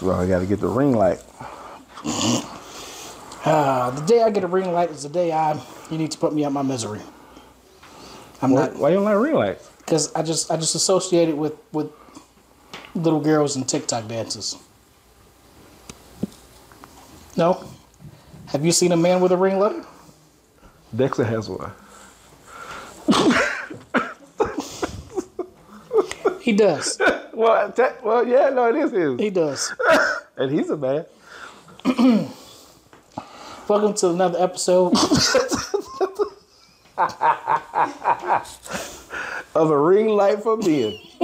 So I got to get the ring light. Uh, the day I get a ring light is the day I you need to put me out my misery. I'm Why, not why you don't like ring lights? because I just I just associate it with with little girls and TikTok dances. No, have you seen a man with a ring light? Dexter has one. He does. Well, te- well, yeah, no, it is his, He does. and he's a man. Welcome to another episode. Of a ring light for men.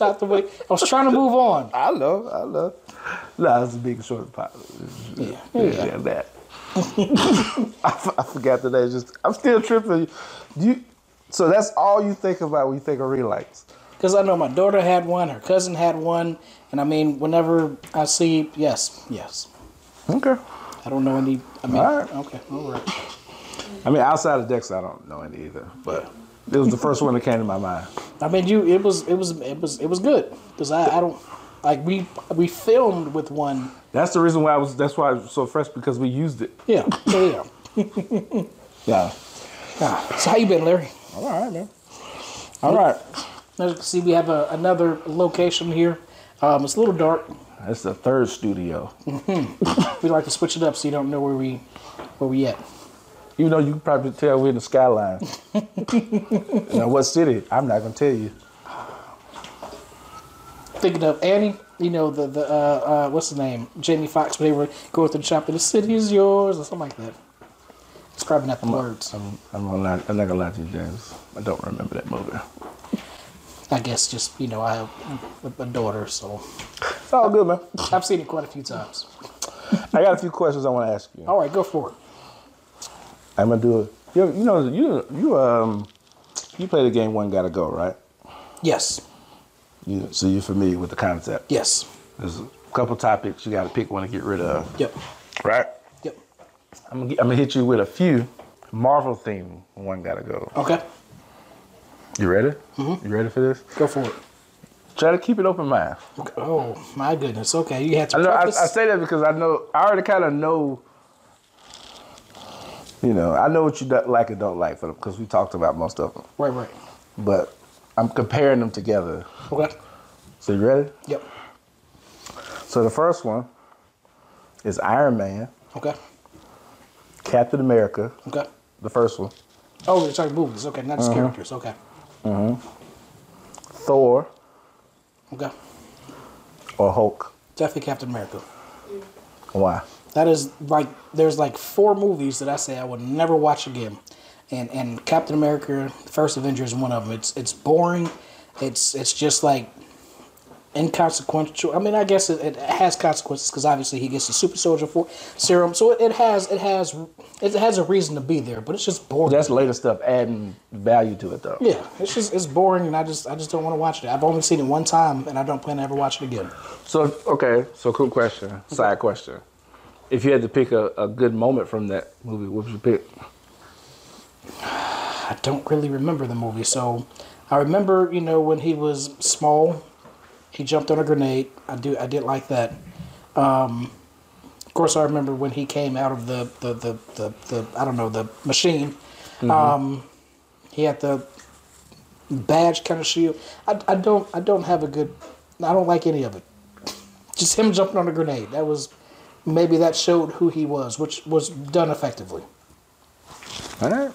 not the way I was trying to move on. I know, I know. Nah, it's a big short pot. Yeah, Yeah, yeah. yeah, that. I, f- I forgot the name. Just I'm still tripping. You? So that's all you think about when you think of ring lights. Because I know my daughter had one, her cousin had one, and I mean, whenever I see, yes, yes. Okay. I don't know any. I mean, All right. okay, all right. I mean, outside of Dex, I don't know any either. But it was the first one that came to my mind. I mean, you. It was. It was. It was. It was good. Because I. I don't. Like we. We filmed with one. That's the reason why I was. That's why I was so fresh because we used it. Yeah. Yeah. yeah. Yeah. Ah, so how you been, Larry? All right, man. All right. As you can see, we have a, another location here. Um, it's a little dark. That's the third studio. We like to switch it up so you don't know where we where we at. Even though you can probably tell we're in the skyline. now, what city? I'm not gonna tell you. Thinking of Annie, you know the the uh, uh, what's the name? Jamie Foxx when they were going through the shop. The city is yours, or something like that. It's probably not the words. I'm, I'm, gonna lie, I'm not gonna lie to you, James. I don't remember that movie. I guess just you know I have a, a daughter, so It's all good, man. I've seen it quite a few times. I got a few questions I want to ask you. All right, go for it. I'm gonna do it. You, you know, you you um, you play the game. One gotta go, right? Yes, You, so you're familiar with the concept. yes, There's a couple topics you got to pick one to get rid of, yep, right? yep. I'm gonna, I'm gonna hit you with a few Marvel theme. One gotta go. Okay, You ready? Mm-hmm. You ready for this? go for it. Try to keep it open mind. Okay. Oh my goodness. Okay, you had to I know. I. I say that because I know. I already kind of know. You know, I know what you like and don't like for them because we talked about most of them. right, right. But I'm comparing them together. Okay. So you ready? Yep. So the first one is Iron Man, Okay. Captain America, Okay. the first one, Oh, you're talking movies. Okay, not Uh-huh. just characters. Okay. Uh-huh. Thor, Okay. or Hulk. Definitely Captain America. Why? That is like there's like four movies that I say I would never watch again, and and Captain America: First Avenger is one of them. It's it's boring. It's it's just like inconsequential. I mean, I guess it, it has consequences because obviously he gets the super soldier for serum, so it, it has it has it has a reason to be there. But it's just boring. That's later stuff adding value to it though. yeah, it's just it's boring, and I just I just don't want to watch it. I've only seen it one time, and I don't plan to ever watch it again. So okay, so cool question, side question. If you had to pick a, a good moment from that movie, what would you pick? I don't really remember the movie. So I remember, you know, when he was small, he jumped on a grenade. I do, I did like that. Um, of course, I remember when he came out of the the the, the, the I don't know the machine. Um, he had the badge kind of shield. I, I don't I don't have a good. I don't like any of it. Just him jumping on a grenade. That was maybe that showed who he was, which was done effectively. All right.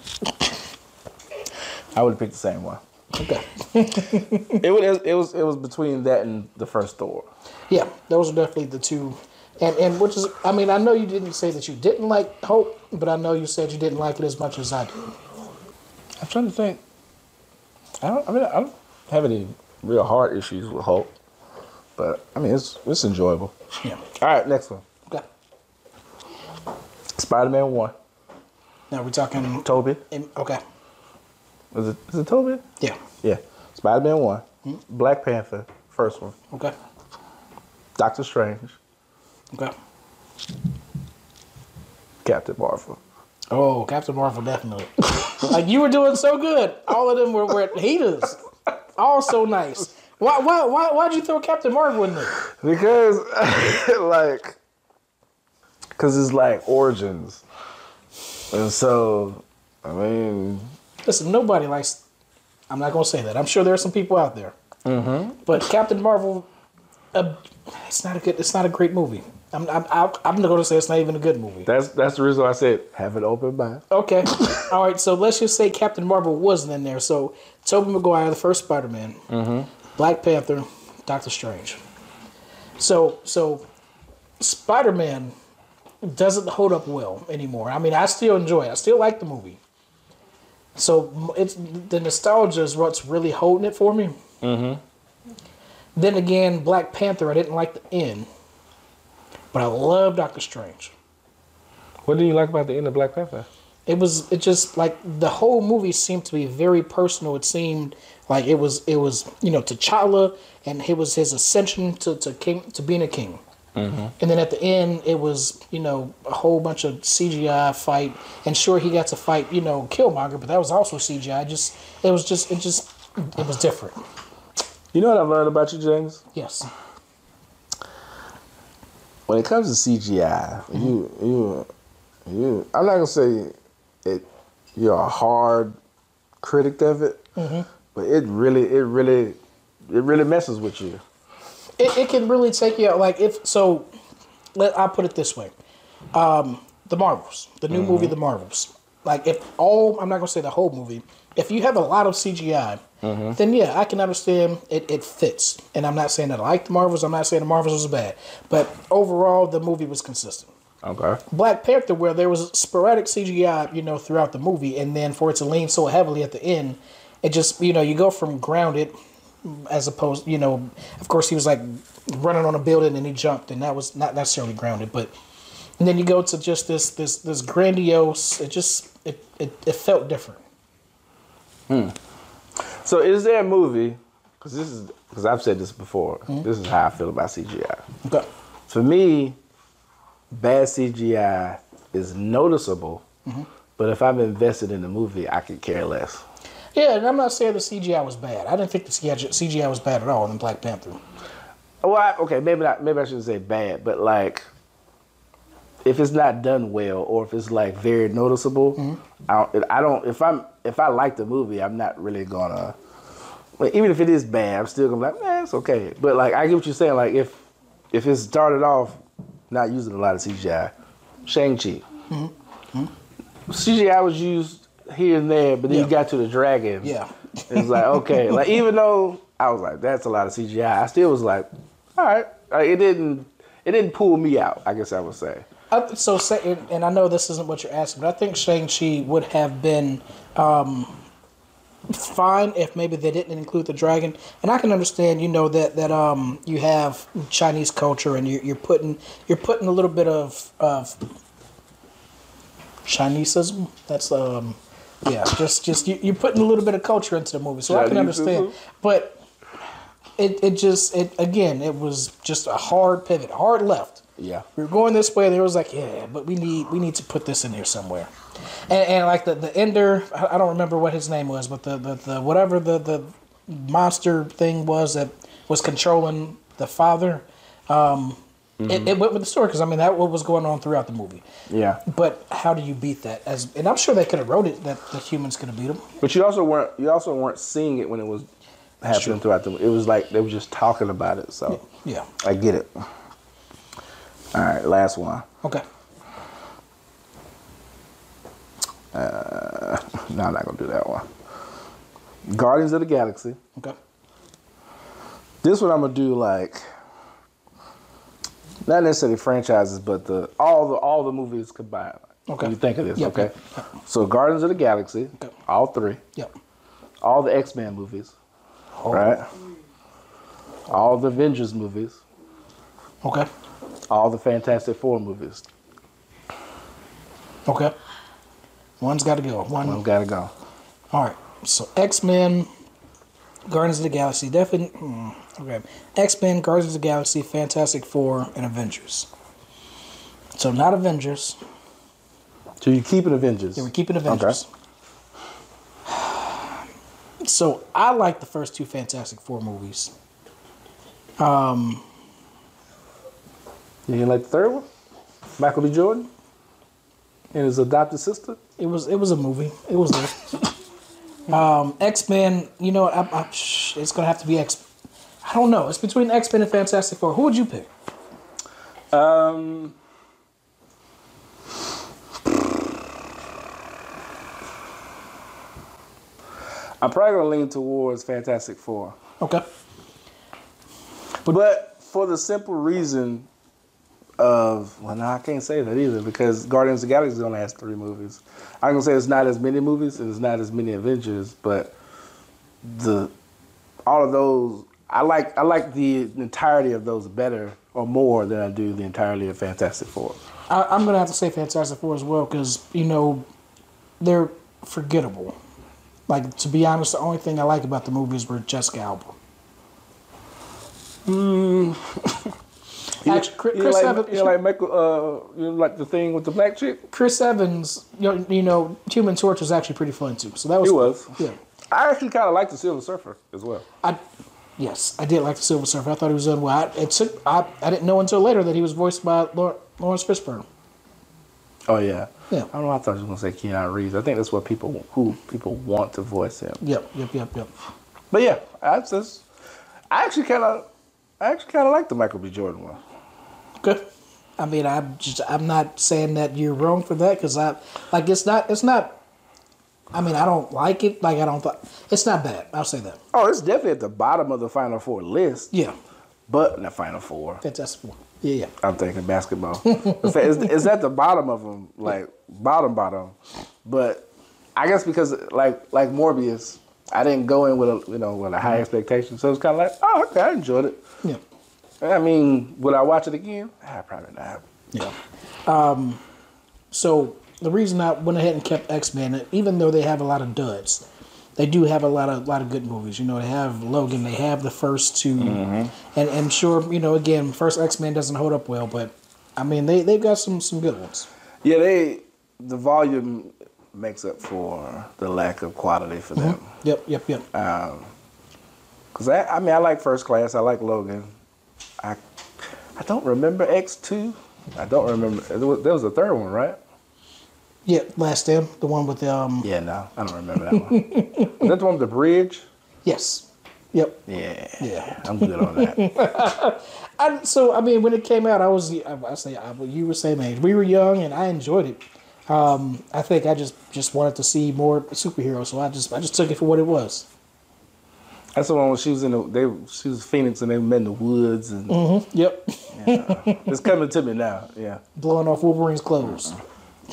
I would have picked the same one. Okay. It was it was it was between that and the first Thor. Yeah, those are definitely the two. And and which is, I mean, I know you didn't say that you didn't like Hope, but I know you said you didn't like it as much as I did. I'm trying to think. I don't. I mean, I don't have any real hard issues with Hulk, but I mean, it's it's enjoyable. Yeah. All right, next one. Okay. Spider-Man One. Now we're talking. Tobey. in- Okay. Is it is it Tobey? Yeah. Yeah. Spider-Man One. Hmm? Black Panther. First one. Okay. Doctor Strange. Okay. Captain Marvel. Oh, Captain Marvel definitely. like you were doing so good. All of them were, were heaters. All so nice. Why? Why? Why? Why'd you throw Captain Marvel in there? because like because it's like origins and so i mean Listen, nobody likes. I'm not gonna say that. I'm sure there are some people out there. Mm-hmm. But Captain Marvel, uh, it's not a good. It's not a great movie. I'm. I'm. I'm I'm going to say it's not even a good movie. that's that's the reason why i said have an open mind Okay. All right. So let's just say Captain Marvel wasn't in there. So Tobey Maguire, the first Spider-Man, Black Panther, Doctor Strange. So so Spider-Man doesn't hold up well anymore. I mean, I still enjoy it. I still like the movie. So it's the nostalgia is what's really holding it for me. Mm-hmm. Then again, Black Panther, I didn't like the end, but I love Doctor Strange. what do you like about the end of black panther it was it just like the whole movie seemed to be very personal. It seemed like it was it was you know T'Challa and it was his ascension to to king to being a king. Mm-hmm. And then at the end, it was you know a whole bunch of CGI fight, and sure he got to fight you know Killmonger, but that was also CGI. Just it was just it just it was different. you know what i've learned about you james Yes. when it comes to cgi you mm-hmm. you you i'm not gonna say it you're a hard critic of it mm-hmm. but it really it really it really messes with you it, it can really take you out. Like if so, let I'll put it this way: um, the Marvels, the new movie, the Marvels. Like if all, I'm not gonna say the whole movie. If you have a lot of CGI, then yeah, I can understand it. It fits, and I'm not saying that I like the Marvels. I'm not saying the Marvels was bad, but overall, the movie was consistent. okay Black Panther, where there was sporadic CGI, you know, throughout the movie, and then for it to lean so heavily at the end, it just, you know, you go from grounded, as opposed, you know, of course he was like running on a building and he jumped, and that was not necessarily grounded, but, and then you go to just this, this, this grandiose. It just, it, it, it felt different. Hmm. So is there a movie? Because this is because I've said this before. This is how I feel about CGI. Okay. For me, bad CGI is noticeable, but if I'm invested in the movie, I could care less. Yeah, and I'm not saying the CGI was bad. I didn't think the CGI was bad at all in Black Panther. Well, I, okay, maybe not. Maybe I shouldn't say bad, but like, if it's not done well, or if it's like very noticeable, mm-hmm. I don't. I don't. If I'm if I like the movie, I'm not really gonna. Like, even if it is bad, I'm still gonna be like, man, it's okay. But like, I get what you're saying. Like, if if it started off not using a lot of CGI, Shang Chi, mm-hmm. mm-hmm. CGI was used here and there, but then Yeah. you got to the dragon. Yeah. It's like okay, like even though I was like, that's a lot of CGI, I still was like, all right. Like, it didn't it didn't pull me out. I guess I would say. I, so say, and- and I know this isn't what you're asking, but I think Shang Chi would have been um, fine if maybe they didn't include the dragon. And I can understand, you know, that that um, you have Chinese culture and you're, you're putting you're putting a little bit of of Chinesism. That's um, yeah, just just you, you're putting a little bit of culture into the movie, so I can understand. But it it just it again, it was just a hard pivot, hard left Yeah. we were going this way. There was like, yeah, but we need we need to put this in here somewhere. And, and like the the ender, I I don't remember what his name was, but the the, the whatever the the monster thing was that was controlling the father. Um, it, it went with the story because I mean that what was going on throughout the movie. Yeah. But how do you beat that? As and I'm sure they could have wrote it that the humans could have beat them. But you also weren't you also weren't seeing it when it was happening throughout the. Movie. It was like they were just talking about it. So Yeah. I get it. All right, last one. Okay. Uh, no, I'm not gonna do that one. Guardians of the Galaxy. Okay. This one I'm gonna do like not necessarily franchises, but the all the all the movies combined. Okay. You think of this? Yep, okay. yep, So Guardians of the Galaxy, Okay. all three, Yep. all the X Men movies, Oh. right? All the Avengers movies, Okay. all the Fantastic Four movies. Okay. One's got to go. One. One's gotta go. All right. So X Men, Guardians of the Galaxy, definitely. hmm, okay. X Men, Guardians of the Galaxy, Fantastic Four, and Avengers. So not Avengers. So you keep it Avengers? Yeah, we're keeping Avengers. So I like the first two Fantastic Four movies. Um, You didn't like the third one? Michael B. Jordan and his adopted sister. it was it was a movie. It was there. um, X Men. You know, I, I, it's gonna have to be X. I don't know. It's between X Men and Fantastic Four. Who would you pick? Um, I'm probably gonna lean towards Fantastic Four, Okay. but for the simple reason of well, no, I can't say that either because Guardians of the Galaxy only has three movies. I'm gonna say it's not as many movies and it's not as many Avengers, but the all of those I like I like the entirety of those better or more than I do the entirety of Fantastic Four. I, I'm gonna have to say Fantastic Four as well because you know they're forgettable. Like to be honest, the only thing I like about the movies were Jessica Alba. Actually, Chris, you Chris like, Evans, you like Michael, uh, you like the thing with the black chick? Chris Evans, you know, you know, Human Torch was actually pretty fun too. So that was He was. yeah. I actually kind of like the Silver Surfer as well. I yes, I did like the Silver Surfer. I thought he was done well. I, it took I, I didn't know until later that he was voiced by Laurence Fishburne. Oh yeah. Yeah. I don't know. I thought you were gonna say Keanu Reeves. I think that's what people who people want to voice him. Yep, yep, yep, yep. But yeah, I just I actually kind of I actually kind of like the Michael B. Jordan one. Good. I mean, I'm just I'm not saying that you're wrong for that because I like it's not it's not. I mean, I don't like it. Like I don't. Th- it's not bad. I'll say that. Oh, it's definitely at the bottom of the Final Four list, Yeah, but the Final Four. Fantastic Four. Yeah, yeah. I'm thinking basketball. it's, it's, at the bottom of them, like bottom bottom. But I guess because like like Morbius, I didn't go in with a you know with a high expectation, so it's kind of like oh okay, I enjoyed it. Yeah. I mean, would I watch it again? Ah, probably not. Yeah. Um, so the reason I went ahead and kept X Men, even though they have a lot of duds, they do have a lot of lot of good movies. You know, they have Logan, they have the first 2 and and sure, you know, again, first X Men doesn't hold up well, but I mean, they they've got some some good ones. Yeah, they the volume makes up for the lack of quality for them. Yep, yep, yep. Um, Cause I, I mean, I like First Class. I like Logan. I, I don't remember X two. I don't remember. There was, there was a third one, right? Yeah, Last Stand, the one with the um. Yeah, no, I don't remember that one. Is that the one with the bridge? Yes. Yep. Yeah, Yeah. I'm good on that. I, so I mean, when it came out, I was I, I say I, you were same age. We were young, and I enjoyed it. Um, I think I just just wanted to see more superheroes, so I just I just took it for what it was. That's the one when she was in the they she was Phoenix and they met in the woods and Yep, it's coming to me now. Yeah. blowing off Wolverine's clothes.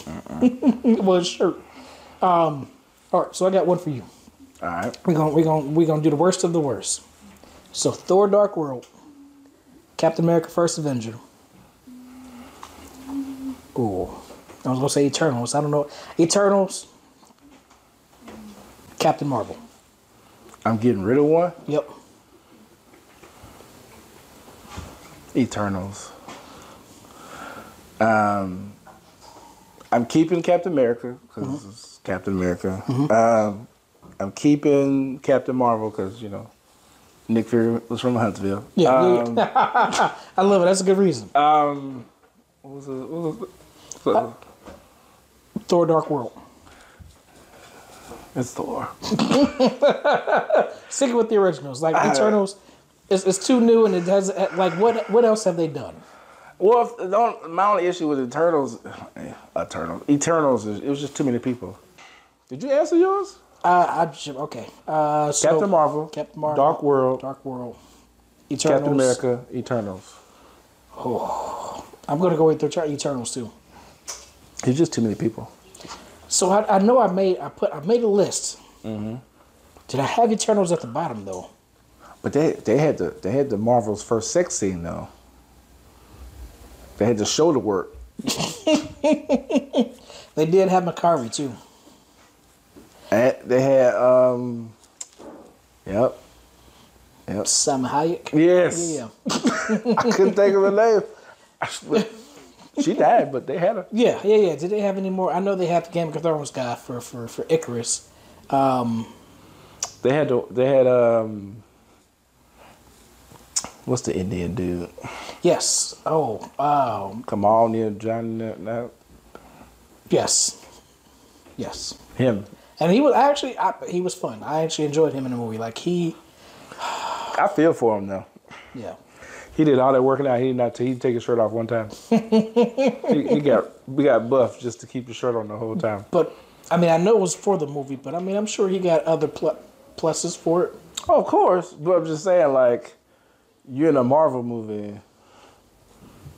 well, his shirt. Um, all right, so I got one for you. All right. We're gonna we're gonna we're gonna do the worst of the worst. So Thor: Dark World, Captain America: First Avenger. Ooh, I was gonna say Eternals. I don't know Eternals. Captain Marvel. I'm getting rid of one. Yep. Eternals. Um, I'm keeping Captain America because it's Captain America. Um, I'm keeping Captain Marvel because you know Nick Fury was from Huntsville. Yeah. Um. I love it. That's a good reason. um, what was it? What was it? Thor: Dark World. It's Thor. Sticking with the originals, like Eternals, it's, it's too new and it has like what what else have they done? Well, if, the my only issue with Eternals, Eternals, Eternals it was just too many people. Did you answer yours? Uh, I okay. Uh, so, Captain Marvel, Captain Marvel, Dark World, Dark World, Eternals. Captain America, Eternals. Oh, I'm gonna go with the Eter- Eternals too. It's just too many people. So I, I know I made I put I made a list. Did I have Eternals at the bottom though? But they they had the they had the Marvel's first sex scene though. They had the shoulder work. They did have Makkari too. And they had um. Yep. Yep. Sam Hayek. Yes. Yeah. I couldn't think of her name. She died, but they had her. Yeah, yeah, yeah. Did they have any more? I know they had the Game of Thrones guy for for for Ikaris. Um, They had the, they had um. What's the Indian dude? Yes. Oh, um, Kumail Nanjiani. No, yes, yes. him. And he was actually I, he was fun. I actually enjoyed him in the movie. Like he, I feel for him though. yeah, He did all that working out. He did not. He didn't take his shirt off one time. he, he got we got buff just to keep the shirt on the whole time. but I mean I know it was for the movie, but I mean I'm sure he got other pl- pluses for it. Oh, of course, but I'm just saying, like, you're in a Marvel movie,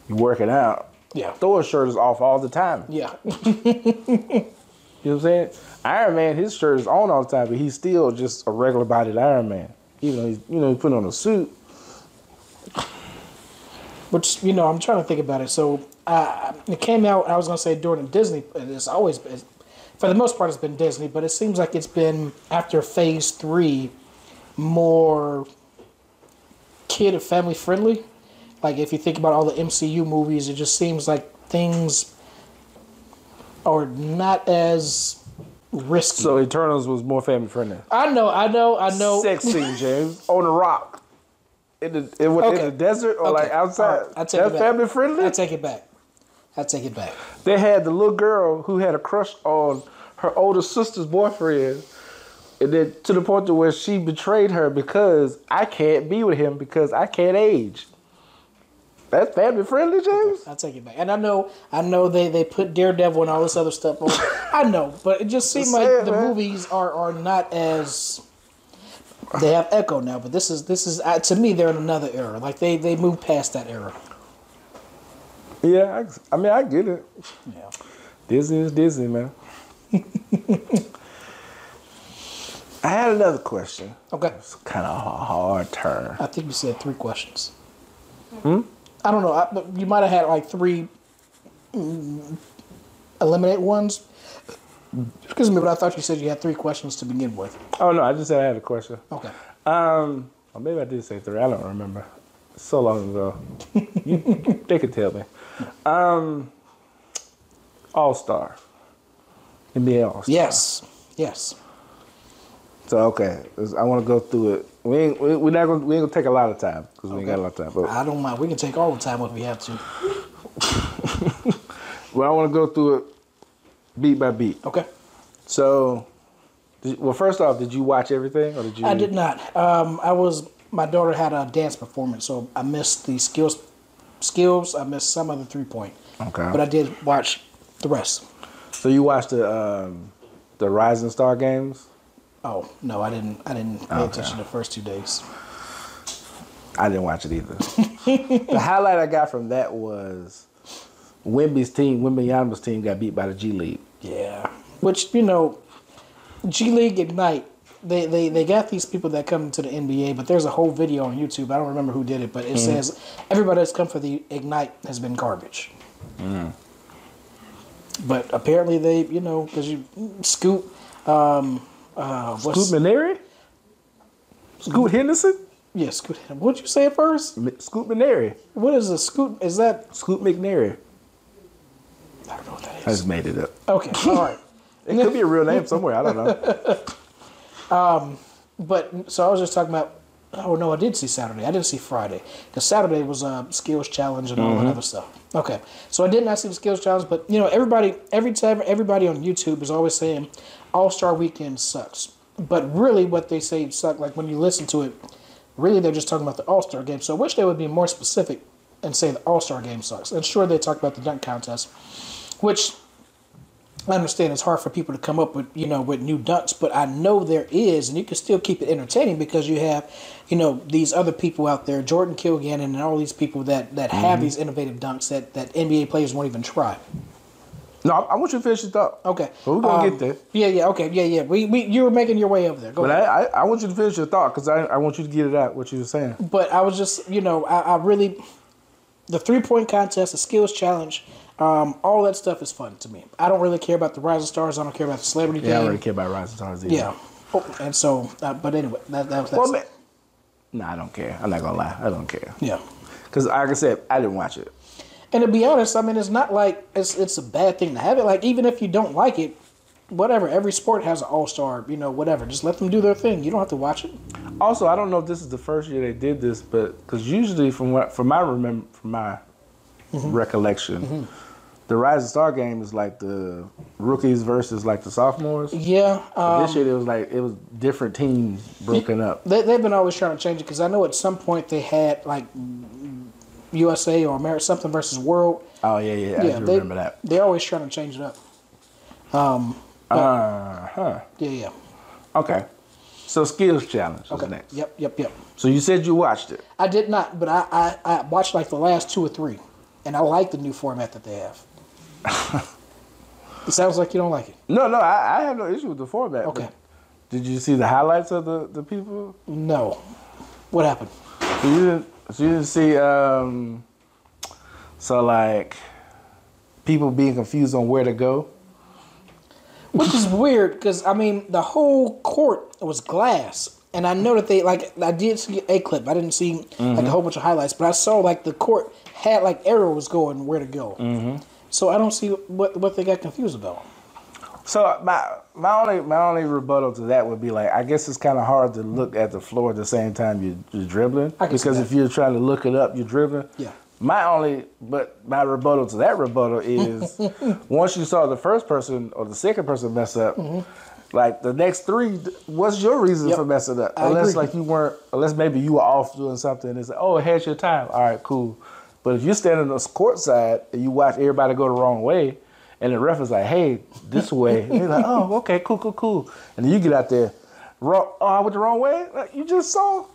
You're working out. Yeah, Thor's shirt is off all the time. yeah, You know what I'm saying? Iron Man, his shirt is on all the time, but he's still just a regular bodied Iron Man. Even though he's, you know, he put on a suit. Which you know I'm trying to think about it. So uh, it came out. I was gonna say during Disney. It's always been, for the most part, it's been Disney, but it seems like it's been after Phase Three, more kid and family friendly. Like if you think about all the MCU movies, it just seems like things are not as risky. So Eternals was more family friendly. I know, I know, I know. Sex scene, James, on the rock. In the, in, what- in the desert or like outside. Right. I take That's it back. family friendly? I take it back. I take it back. They had the little girl who had a crush on her older sister's boyfriend. And then to the point to where she betrayed her because I can't be with him because I can't age. That's family friendly, James. I'll take it back. And I know, I know they, they put Daredevil and all this other stuff on. I know, but it just seems like the man. movies are, are not as. They have Echo now, but this is this is uh, to me they're in another era. Like they they moved past that era. Yeah, I, I mean I get it. Yeah. Disney is Disney, man. I had another question. Okay. It's kind of a hard turn. I think you said three questions. Hmm. I don't know. I, but you might have had like three mm, eliminate ones. Excuse me, but I thought you said you had three questions to begin with. Oh no, I just said I had a question. Okay. Um, or maybe I did say three. I don't remember. So long ago. you, they could tell me. Um, All Star. NBA All Star. Yes. Yes. So okay, I want to go through it. We ain't, we, we're not gonna we ain't gonna take a lot of time because we ain't got a lot of time. But I don't mind. We can take all the time if we have to. well, I want to go through it beat by beat. Okay. So, did, well, first off, did you watch everything or did you? I did not. Um, I was. My daughter had a dance performance, so I missed the skills. Skills. I missed some of the three point, Okay. but I did watch the rest. so you watched the um, the Rising Star games? Oh no, I didn't. I didn't pay Okay. attention the first two days. I didn't watch it either. the highlight I got from that was Wemby's team, Wimby team, got beat by the G League. Yeah. Which you know, G League Ignite. They, they, they got these people that come to the NBA, but there's a whole video on YouTube. I don't remember who did it, but it says everybody that's come for the Ignite has been garbage. But apparently they, you know, because you Scoot, um, uh, Scoot Maneri? Scoot Henderson? yeah, Scoot. What'd you say at first? Scoot Maneri. What is a Scoot? Is that? Scoot McNairy. I don't know what that is. I just made it up. Okay, all right. It could be a real name somewhere. I don't know. um, But so I was just talking about. Oh no, I did see Saturday. I didn't see Friday because Saturday was a skills challenge and all that other stuff. Okay, so I did not see the skills challenge, but you know everybody, every time everybody on YouTube is always saying All Star Weekend sucks. But really, what they say suck, like when you listen to it, really they're just talking about the All Star game. So I wish they would be more specific and say the All Star game sucks. And sure, they talk about the dunk contest, which I understand it's hard for people to come up with you know with new dunks, but I know there is, and you can still keep it entertaining because you have, you know, these other people out there, Jordan Kilganon and all these people that that have mm-hmm. these innovative dunks that that NBA players won't even try. No, I, I want you to finish your thought. Okay, But we're gonna Um, get there. Yeah, yeah, okay, yeah, yeah. We, we you were making your way over there. Go But ahead. I, I, I want you to finish your thought because I, I want you to get it out what you were saying. but I was just, you know, I, I really, the three point contest, the skills challenge, um, all that stuff is fun to me. I don't really care about the Rising Stars. I don't care about the celebrity Yeah, I don't really care about Rising Stars either. Yeah. Oh, and so, uh, but anyway, that, that, that's Well, man, no, I don't care. I'm not gonna lie. I don't care yeah. because, like I said, I didn't watch it. And to be honest, I mean, it's not like it's it's a bad thing to have it. Like even if you don't like it, whatever. Every sport has an all star. You know, whatever. Just let them do their thing. You don't have to watch it. Also, I don't know if this is the first year they did this, but because usually, from what from my remember from my recollection, the Rising Star game is like the rookies versus like the sophomores. Yeah. Um, this year it was like it was different teams broken up. They, they've been always trying to change it because I know at some point they had like USA or America something versus World. Oh yeah, yeah, I yeah, do they, remember that. They're always trying to change it up. Um, Uh huh. yeah, yeah. Okay. So skills challenge is Okay. next. Yep, yep, yep. So you said you watched it. I did not, but I, I, I watched like the last two or three, and I like the new format that they have. it sounds like you don't like it. No, no, I, I have no issue with the format. Okay. Did you see the highlights of the, the people? No. What happened? So you didn't. So you didn't see. Um, so like, people being confused on where to go. Which is weird because I mean the whole court was glass, and I know that they like I did see a clip. I didn't see like a whole bunch of highlights, but I saw like the court had like arrows going where to go. Mm-hmm. So I don't see what what they got confused about. So my my only my only rebuttal to that would be like I guess it's kind of hard to look at the floor at the same time you, you're dribbling I because if you're trying to look it up, you're dribbling. Yeah. My only, but my rebuttal to that rebuttal is once you saw the first person or the second person mess up, like the next three, what's your reason Mm-hmm. Yep. for messing up? I unless agree. like you weren't, unless maybe you were off doing something and it's like, oh, it has your time. All right, cool. But if you're standing on the court side and you watch everybody go the wrong way, and the ref is like, hey, this way, and you're like, oh, okay, cool, cool, cool. And then you get out there, wrong, oh, I went the wrong way? Like, you just saw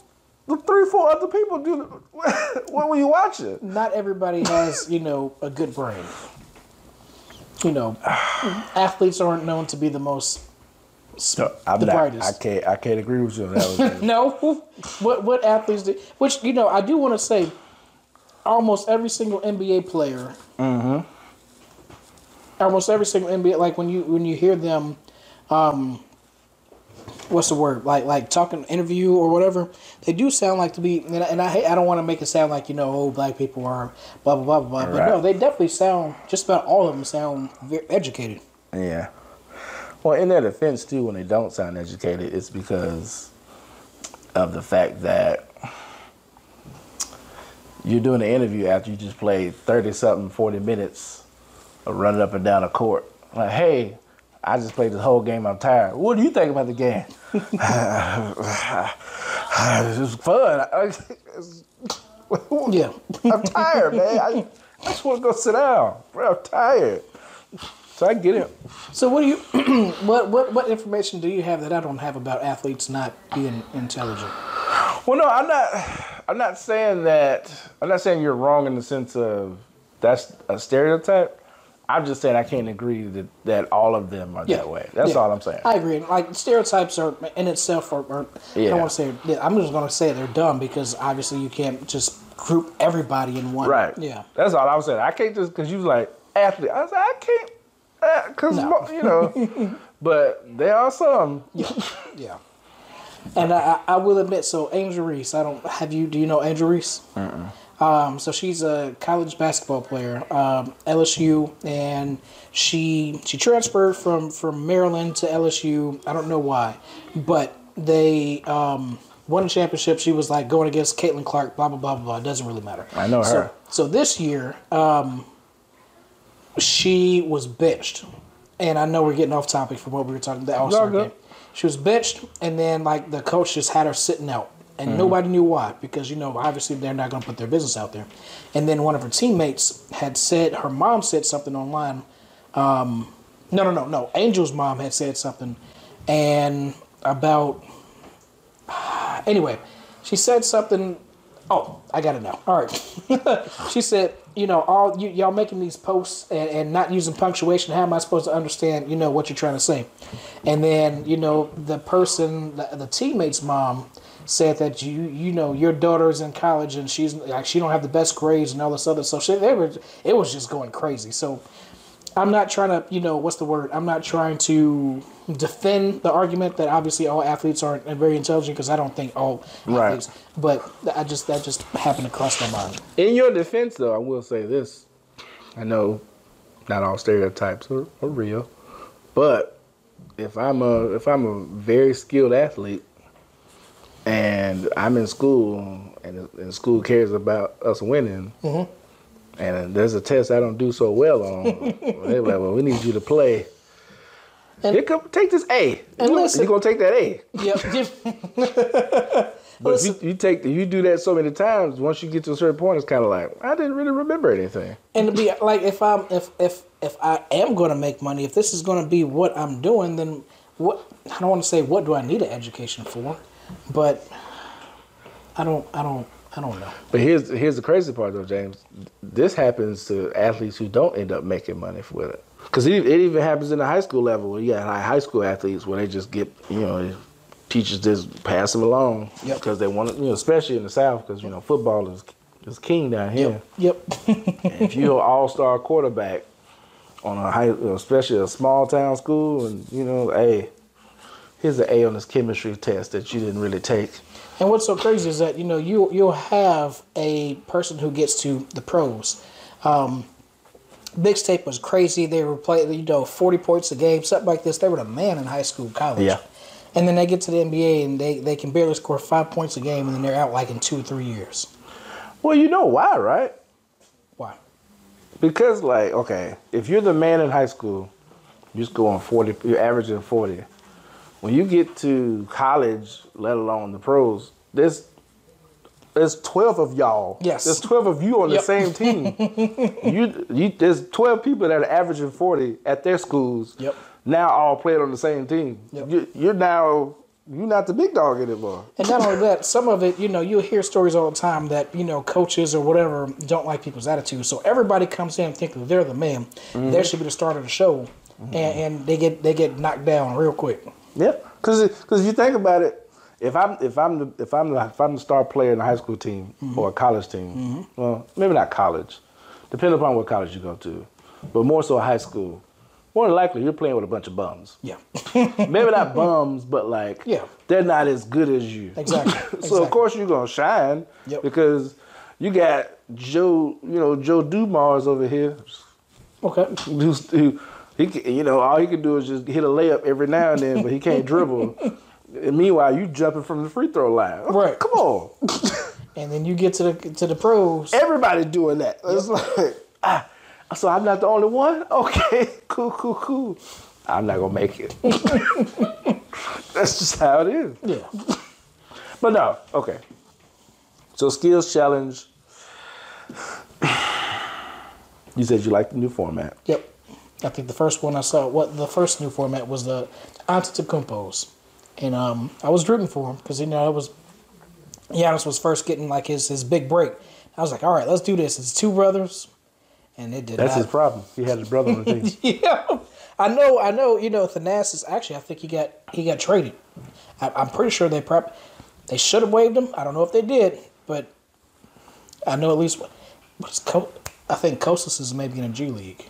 the three, four other people do the, what were you watching? Not everybody has you know a good brain. You know, athletes aren't known to be the most. No, I'm The not, brightest. I can't, I can't agree with you on that one. No, what what athletes do? Which you know, I do want to say, almost every single NBA player, mm-hmm. Almost every single NBA, like when you when you hear them, um, what's the word? Like like talking interview or whatever, they do sound like to be. And I, and I hate- I don't want to make it sound like you know, oh, black people are blah blah blah blah. But no, they definitely sound. Just about all of them sound very educated. Yeah. Well, in their defense too, when they don't sound educated, it's because of the fact that you're doing an interview after you just played thirty something, forty minutes of running up and down the court. Like, hey, I just played this whole game. I'm tired. What do you think about the game? it was fun. Yeah. I'm tired, man. I, I just want to go sit down. Bro, I'm tired. So I get it. So what do you what what what information do you have that I don't have about athletes not being intelligent? Well, no, I'm not. I'm not saying that. I'm not saying you're wrong in the sense of that's a stereotype. I'm just saying I can't agree that, that all of them are that way. That's Yeah. all I'm saying. I agree. Like stereotypes are in itself are, are I don't want to say yeah, I'm just going to say they're dumb because obviously you can't just group everybody in one. right. Yeah. That's all I'm saying. I can't just because you was like athlete. I was like I can't uh, because No. you know. but there are some. Yeah. yeah. And I, I will admit, so Angel Reese, I don't have you. Do you know Angel Reese? Um, so she's a college basketball player, um, LSU, and she she transferred from from Maryland to LSU. I don't know why, but they um, won a championship. She was like going against Caitlin Clark. Blah blah blah blah. blah. It doesn't really matter. I know So, her. so this year, um, she was benched, and I know we're getting off topic from what we were talking the All Star game. She was benched, and then like the coach just had her sitting out, and Mm-hmm. nobody knew why because you know obviously they're not going to put their business out there. And then one of her teammates had said her mom said something online. Um, no, no, no, no. Angel's mom had said something, and about anyway, she said something. Oh, I got it now. All right. she said, you know, all you, y'all making these posts and, and not using punctuation. How am I supposed to understand, you know, what you're trying to say? And then, you know, the person, the, the teammate's mom said that you, you know, your daughter's in college and she's like, she don't have the best grades and all this other stuff. So they were, it was just going crazy. So I'm not trying to, you know, what's the word? I'm not trying to defend the argument that obviously all athletes aren't very intelligent because I don't think all Right. athletes. But I just that just happened to cross my mind. In your defense, though, I will say this. I know not all stereotypes are, are real, but if I'm a if I'm a very skilled athlete and I'm in school and, and school cares about us winning, mm-hmm. and there's a test I don't do so well on, they're like, well, we need you to play. And- Here come take this A. And you, listen- are gonna take that A. Yep. But if you, you take you do that so many times, once you get to a certain point, it's kind of like I didn't really remember anything. and to be like, if I'm if if if I am going to make money, if this is going to be what I'm doing, then what? I don't want to say what do I need an education for, but I don't. I don't. I don't know. But here's here's the crazy part though, James. This happens to athletes who don't end up making money with it. Because it, it even happens in the high school level where you got high school athletes where they just get you know teachers just pass them along Yep. because they want to you know especially in the South because you know football is is king down here. Yep. if you're an all star quarterback on a high, especially a small town school, and you know, hey, here's an A on this chemistry test that you didn't really take. And what's so crazy is that you know you you'll have a person who gets to the pros. Um, Mixtape was crazy. They were playing, you know, forty points a game, something like this. They were the man in high school, college. Yeah. And then they get to the NBA and they, they can barely score five points a game, and then they're out like in two or three years. Well, you know why, right? Why? Because like, okay, if you're the man in high school, you're scoring forty, you're averaging forty. When you get to college, let alone the pros, there's there's twelve of y'all. Yes. There's twelve of you on Yep. the same team. you, you there's twelve people that are averaging forty at their schools. Yep. Now all playing on the same team. Yep. You, you're now you're not the big dog anymore. And not only that, some of it, you know, you hear stories all the time that, you know, coaches or whatever don't like people's attitudes. So everybody comes in thinking they're the man. Mm-hmm. They should be the start of the show. And, and they get they get knocked down real quick. Yeah, because because you think about it, if I'm if I'm the if I'm the if I'm the star player in a high school team mm-hmm. or a college team, mm-hmm. well, maybe not college, depending upon what college you go to, but more so high school. More than likely, you're playing with a bunch of bums. Yeah. Maybe not bums, but like Yeah. they're not as good as you. Exactly, so exactly. of course you're gonna shine Yep. because you got Joe, you know Joe Dumars over here, Okay. who's, who he can, you know all he can do is just hit a layup every now and then, but he can't dribble. And meanwhile, you jumping from the free throw line. Right. Come on. And then you get to the to the pros. Everybody doing that. It's like ah, so I'm not the only one. Okay, cool, cool, cool. I'm not gonna make it. That's just how it is. Yeah. But no, okay. So skills challenge. You said you like the new format. Yep. I think the first one I saw, what the first new format was the Antetokounmpos, and um, I was rooting for him because you know it was Giannis was first getting like his his big break. I was like, all right, let's do this. It's two brothers, and it did That's not. his problem. He had his brother on the team. yeah, I know, I know. You know, Thanasis. Actually, I think he got he got traded. I, I'm pretty sure they prep. They should have waived him. I don't know if they did, but I know at least what what is Co- I think Kostas is maybe in a G League.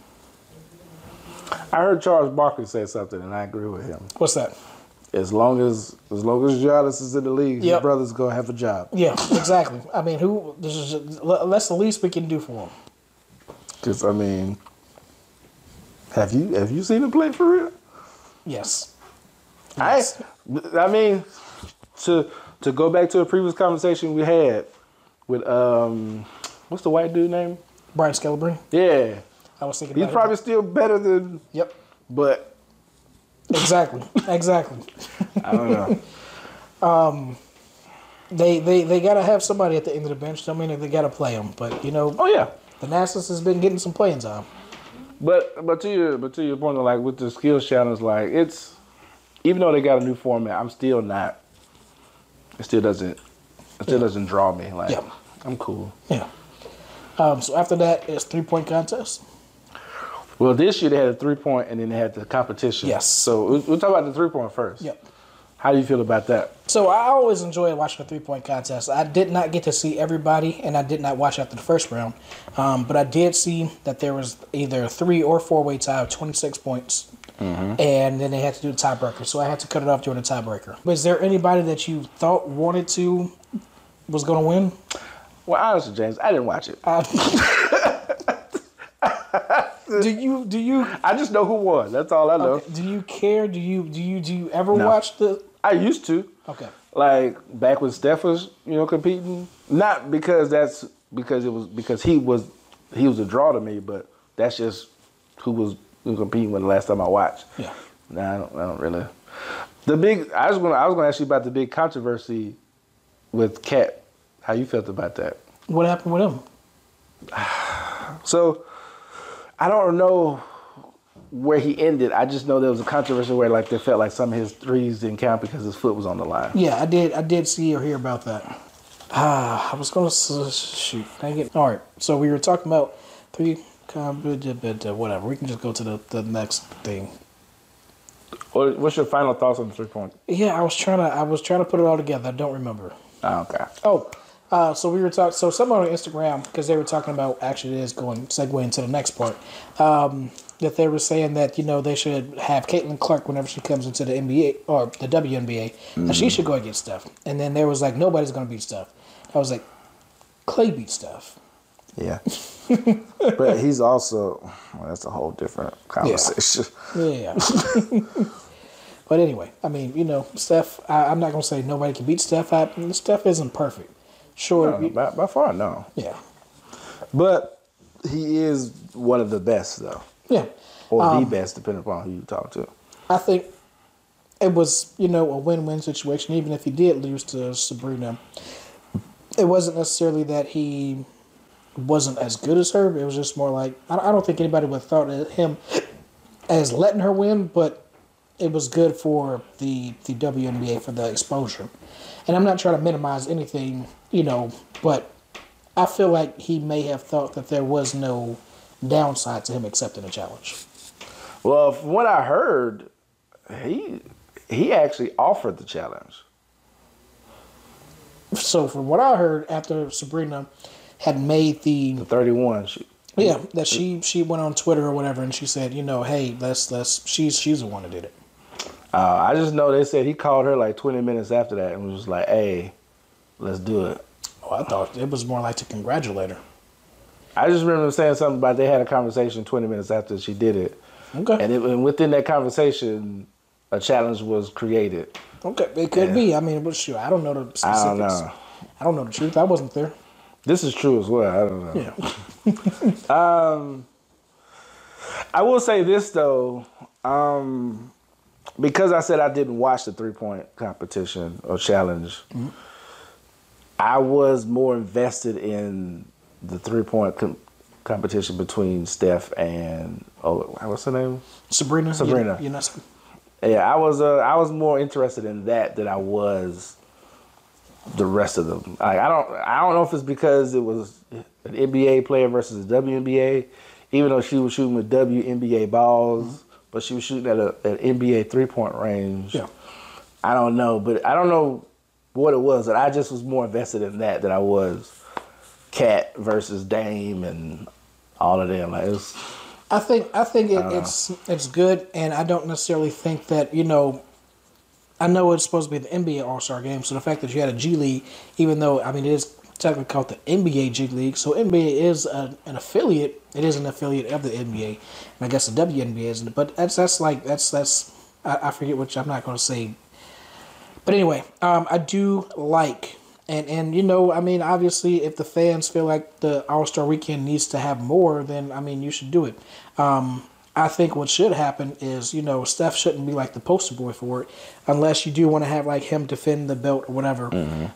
I heard Charles Barkley say something, and I agree with him. What's that? As long as as long as Giannis is in the league, Yep. brother's gonna have a job. Yeah, exactly. I mean, who? This is that's the least we can do for him. Because I mean, have you have you seen him play for real? Yes. I I mean, to to go back to a previous conversation we had with um, what's the white dude name? Brian Scalabrine. Yeah, I was thinking. he's probably Him. still better than, Yep. but Exactly. exactly. I don't know. um, They they they gotta have somebody at the end of the bench. Don't mean they gotta play him, but you know, oh yeah, Thanasis has been getting some playing time. but but to your but to your point, like with the skill challenge, like it's even though they got a new format, I'm still not. It still doesn't. It still doesn't draw me. Like Yeah. I'm cool. Yeah. Um, so after that, it's three point contest. Well, this year they had a three point, and then they had the competition. Yes. So we- we'll talk about the three point first. Yep. How do you feel about that? So I always enjoy watching the three point contest. I did not get to see everybody, and I did not watch after the first round, um, but I did see that there was either a three or four way tie of twenty six points, and then they had to do the tiebreaker. So I had to cut it off during the tiebreaker. Was there anybody that you thought wanted to was going to win? Well, honestly, James, I didn't watch it. I, do you do you I just know who won. That's all I know. okay, do you care? Do you do you do you ever No. watch the? I used to. Okay. Like back when Steph was, you know, competing. Not because that's because it was because he was he was a draw to me, but that's just who was who competing with the last time I watched. Yeah. Nah, I don't, I don't really. The big I was gonna I was gonna ask you about the big controversy with Cat. How you felt about that? What happened with him? So I don't know where he ended. I just know there was a controversy where like they felt like some of his threes didn't count because his foot was on the line. Yeah, I did. I did see or hear about that. Ah, I was gonna s- shoot. Dang it. All right. So we were talking about three. com- Whatever. We can just go to the, the next thing. What's your final thoughts on the three point? Yeah, I was trying to. I was trying to put it all together. I don't remember. Oh, okay. Oh, uh, so we were talking. So someone on Instagram because they were talking about actually it is going segue into the next part. Um, that they were saying that you know they should have Caitlin Clark whenever she comes into the NBA or the WNBA, that she should go and get Steph. And then there was like nobody's going to beat Steph. I was like, Klay beat Steph. Yeah. but he's also well, that's a whole different conversation. Yeah. but anyway, I mean, you know, Steph. I, I'm not gonna say nobody can beat Steph. I, Steph isn't perfect. Sure. No, by, by far, no. yeah. But he is one of the best, though, Yeah. or Um, the best, depending upon who you talk to. I think it was, you know, a win-win situation. Even if he did lose to Sabrina, it wasn't necessarily that he wasn't as good as her. It was just more like I I don't think anybody would have thought of him as letting her win, but it was good for the the WNBA for the exposure. And I'm not trying to minimize anything, you know, but I feel like he may have thought that there was no downside to him accepting the challenge. Well, from what I heard, he he actually offered the challenge. So from what I heard, after Sabrina had made the The 31. She, yeah that she she went on Twitter or whatever and she said, you know, hey, let's let's she's she's the one that did it. Uh, I just know they said he called her like 20 minutes after that and was just like, "Hey, let's do it." Oh, I thought it was more like to congratulate her. I just remember him saying something about they had a conversation 20 minutes after she did it, Okay, and, it, and within that conversation, a challenge was created. okay, it could be. I mean, but sure, I don't know the specifics. I don't know. I don't know the truth. I wasn't there. This is true as well. I don't know. Yeah. um, I will say this though, um, because I said I didn't watch the three point competition or challenge, I was more invested in the three point com- competition between Steph and oh, what's her name? Sabrina. Sabrina. You, you know, Yeah, I was uh, I was more interested in that than I was the rest of them. Like I don't I don't know if it's because it was an NBA player versus a WNBA, even though she was shooting with WNBA balls, but she was shooting at a an NBA three point range. Yeah. I don't know, but I don't know what it was. But I just was more invested in that than I was Cat versus Dame and all of them. Like was, I think I think it, it's it's good, and I don't necessarily think that you know. I know it's supposed to be the NBA All Star Game, so the fact that you had a G League, even though I mean it is technically called the NBA G League, so NBA is a, an affiliate. It is an affiliate of the NBA, and I guess the WNBA isn't. But that's that's like that's that's I, I forget which I'm not going to say. But anyway, um, I do like and and you know I mean obviously if the fans feel like the All Star Weekend needs to have more, then I mean you should do it. Um, I think what should happen is you know Steph shouldn't be like the poster boy for it, unless you do want to have like him defend the belt or whatever.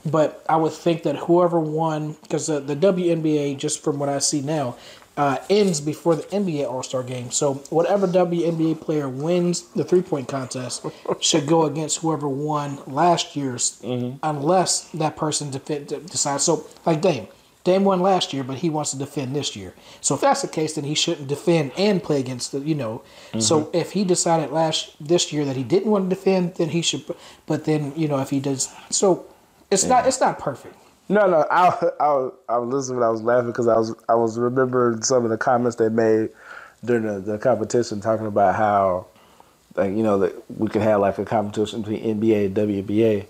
But I would think that whoever won, because the, the WNBA, just from what I see now, uh, ends before the NBA All Star game. So whatever WNBA player wins the three point contest should go against whoever won last year's, unless that person defend, decides. So like Dame. Dame won last year, but he wants to defend this year. So if that's the case, then he shouldn't defend and play against the, you know. So mm-hmm. if he decided last this year that he didn't want to defend, then he should. But then you know if he does, so it's not it's not perfect. No, no. I, I, was- I was listening, but I was laughing because I was I was remembering some of the comments they made during the, the competition, talking about how, like you know, that we could have like a competition between NBA and WNBA.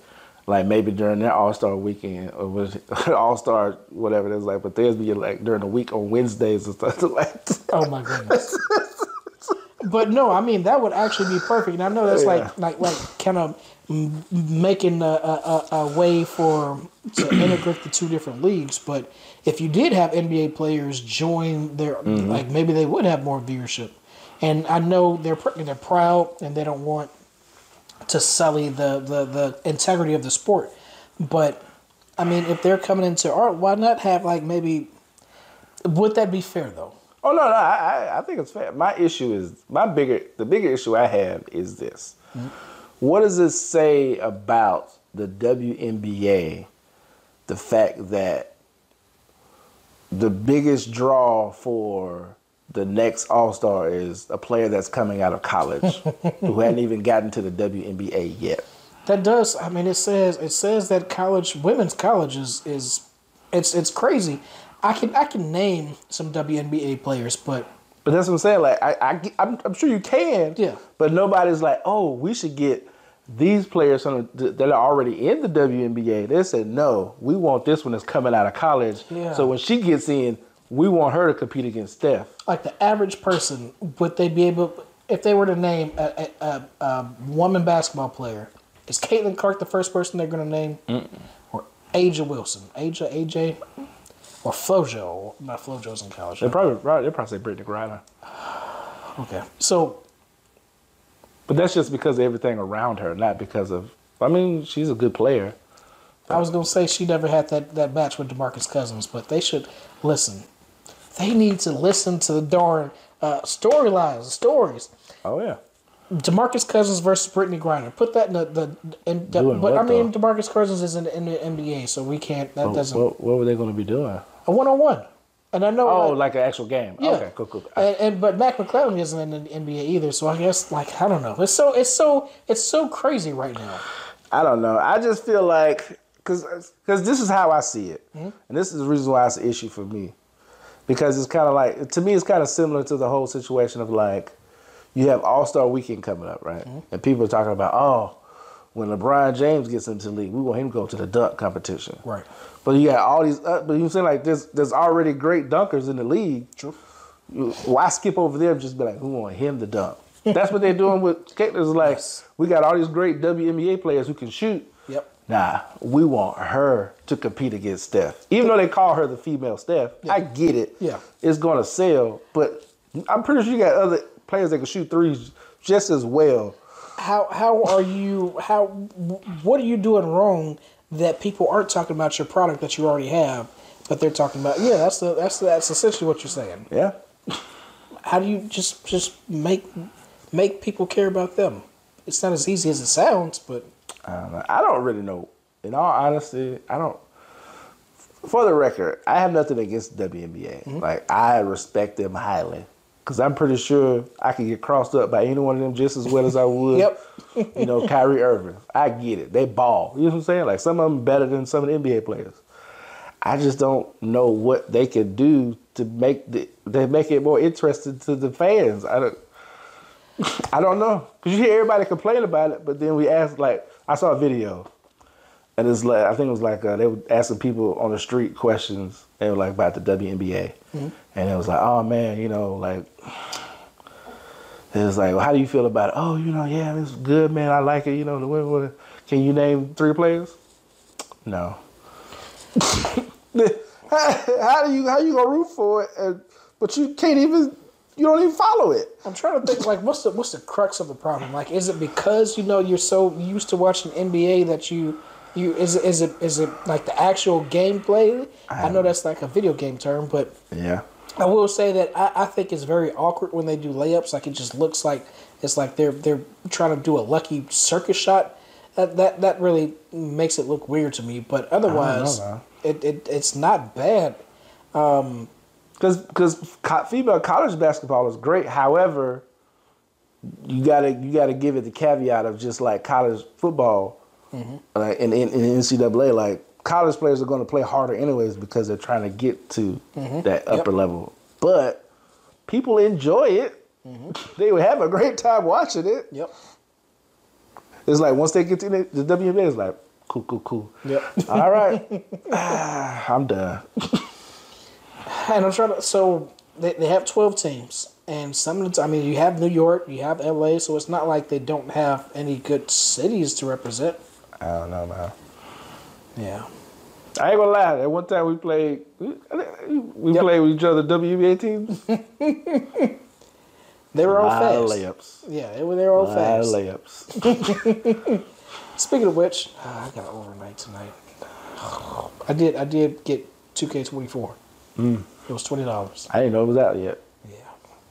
Like maybe during their All Star weekend or was All Star whatever it is like, but theirs be like during the week on Wednesdays and stuff like. Oh my goodness. but no, I mean that would actually be perfect. And I know that's Yeah. like like like kind of making a, a, a- a way for to integrate the two different leagues. But if you did have NBA players join their Mm-hmm. like maybe they would have more viewership. And I know they're they're proud and they don't want to sully the, the, the integrity of the sport. But I mean, if they're coming into art, why not have like maybe? Would that be fair though? Oh no, no, I, I- think it's fair. My issue is my bigger, the bigger issue I have is this: mm-hmm. What does this say about the WNBA? The fact that the biggest draw for the next All Star is a player that's coming out of college who hadn't even gotten to the WNBA yet. That does. I mean, it says it says that college, women's college is is it's it's crazy. I can I can name some WNBA players, but But that's what I'm saying. Like I, I I'm, I'm sure you can. Yeah. But nobody's like, oh, we should get these players from the, that are already in the WNBA. They said, no, we want this one that's coming out of college. Yeah. So when she gets in, we want her to compete against Steph. like the average person, would they be able if they were to name a, a, a, a woman basketball player? Is Caitlin Clark the first person they're going to name, or A'ja Wilson, A'ja AJ, or Flojo? Not Flojo's in college. They probably right, they probably say Brittney Griner. Okay, so But that's just because of everything around her, not because of. I mean, she's a good player. I was gonna say she never had that, that match with DeMarcus Cousins, but they should listen. They need to listen to the darn uh, storylines, stories. Oh yeah. DeMarcus Cousins versus Brittney Griner. Put that in the, the in the, but what, I mean though? DeMarcus Cousins is in, in the NBA, so we can't. That What, doesn't what, what were they going to be doing? a one on one. And I know. Oh, like, like an actual game. yeah. Okay, cool, cool. And, and but Mac McClung isn't in the NBA either, so I guess like I don't know. It's so it's so it's so crazy right now. I don't know. I just feel like because because this is how I see it, Mm-hmm. and this is the reason why it's an issue for me. Because it's kind of like to me, it's kind of similar to the whole situation of like you have All Star Weekend coming up, right? Mm-hmm. And people are talking about oh, when LeBron James gets into the league, we want him to go to the dunk competition, Right. But you got all these, uh, but you saying like there's there's already great dunkers in the league. True. You- Why skip over there and just be like, we want him to dunk? That's what they're doing with skaters. Like Yes. we got all these great WNBA players who can shoot. Nah, we want her to compete against Steph. Even though they call her the female Steph, I get it. Yeah. It's gonna sell, but I'm pretty sure you got other players that can shoot threes just as well. how how are you how what are you doing wrong that people aren't talking about your product that you already have but they're talking about yeah that's the that's that's essentially what you're saying Yeah. how do you just just make make people care about them it's not as easy as it sounds but I don't. I don't really know. In all honesty, I don't. For the record, I have nothing against the WNBA. Mm-hmm. Like I respect them highly because I'm pretty sure I could get crossed up by any one of them just as well as I would. Yep. you know, Kyrie Irving. I get it. They ball. You know what I'm saying? Like some of them better than some of the NBA players. I just don't know what they can do to make the to make it more interesting to the fans. I don't. I don't know because you hear everybody complain about it, but then we ask like I saw a video, and it's like I think it was like uh, they were asking people on the street questions. They were like about the WNBA, and it was like, oh man, you know, like it was like, well, how do you feel about it? Oh, you know, yeah, it's good, man. I like it. You know, the what, can you name three players? No. how, how do you how you gonna root for it? And, but you can't even you don't even follow it. i'm trying to think like what's the what's the crux of the problem like is it because you know you're so used to watching nba that you you is it is it is it like the actual gameplay i know um, that's like a video game term but Yeah. I will say that I, I think it's very awkward when they do layups. Like it just looks like it's like they're they're trying to do a lucky circus shot. That that that really makes it look weird to me. But otherwise, it, it it's not bad. Um, Because because female college basketball is great. However, you gotta you gotta give it the caveat of just like college football, mm-hmm. like in, in, in NCAA, like college players are going to play harder anyways because they're trying to get to mm-hmm. that upper level. But people enjoy it. Mm-hmm. They would have a great time watching it. Yep. It's like once they get to the, the WNBA, it's like Cool, cool, cool. Yep. All right. I'm done. And I'm trying to. So they, they have 12 teams, and some of the. I mean, you have New York, you have LA, so it's not like they don't have any good cities to represent. I don't know, man. Yeah. I ain't gonna lie. At one time we played, we, we Yep. played with each other WBA teams. They were all Lot of fast. layups. Yeah, they were, they were all Lot fast. layups. Speaking of which, ah, I got an overnight tonight. I did. I did get 2K24. Mm. It was twenty dollars. I didn't know it was out yet. Yeah.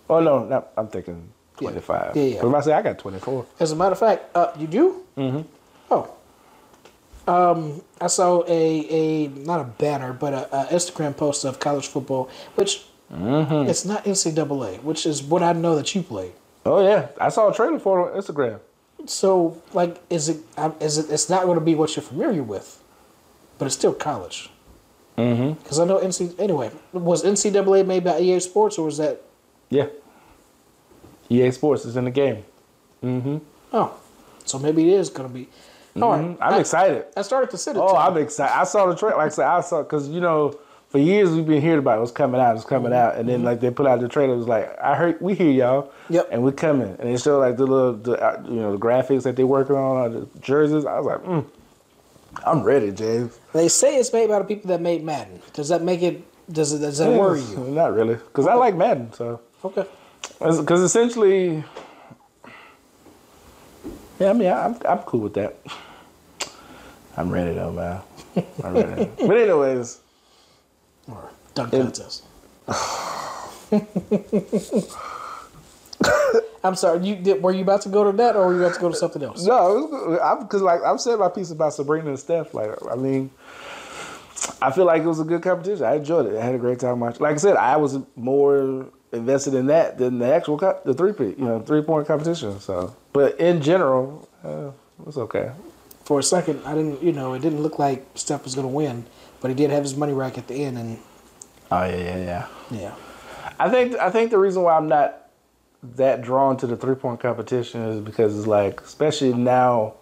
Oh no, not, I'm thinking 25. Yeah, yeah. But if I say I got 24. As a matter of fact, uh, you do? Mm-hmm. Oh. Um, I saw a, a not a banner, but a, a Instagram post of college football, which Mm-hmm. it's not NCAA, which is what I know that you played. Oh yeah, I saw a trailer for it on Instagram. So, like, is it? um, it? It's not going to be what you're familiar with, but it's still college. Mm-hmm. Because I know NC. Anyway, was NCAA made by EA Sports, or was that? Yeah. EA Sports is in the game. Mm-hmm. Oh, so maybe it is going to be. All right, Mhm. I'm I, excited. I started to sit. Oh, I'm excited. I saw the trailer. Like I said, I saw because you know for years we've been hearing about it. It was coming out. It was coming out, and then like they put out the trailer. It was like I heard we hear y'all. Yep. And we're coming, and it showed like the little, the, uh, you know, the graphics that they're working on, the jerseys. I was like, mm, I'm ready, James. They say it's made by the people that made Madden. Does that make it? Does it? Does that worry you? Not really, because I like Madden. So, Okay. because essentially, yeah, I mean, I'm I'm cool with that. I'm ready though, man. I'm ready. but anyways. Or dunk contest. I'm sorry. You did, were you about to go to that, or were you about to go to something else? No, I'm because like I've said my piece about Sabrina and Steph. Like, I mean, I feel like it was a good competition. I enjoyed it. I had a great time watching. Like I said, I was more invested in that than the actual co- the three point, you know, three point competition. So, but in general, uh, it was okay. For a second, I didn't. You know, it didn't look like Steph was going to win, but he did have his money rack at the end, and Oh yeah, yeah, yeah. yeah. I think I think the reason why I'm not that drawn to the three point competition is because it's like, especially now,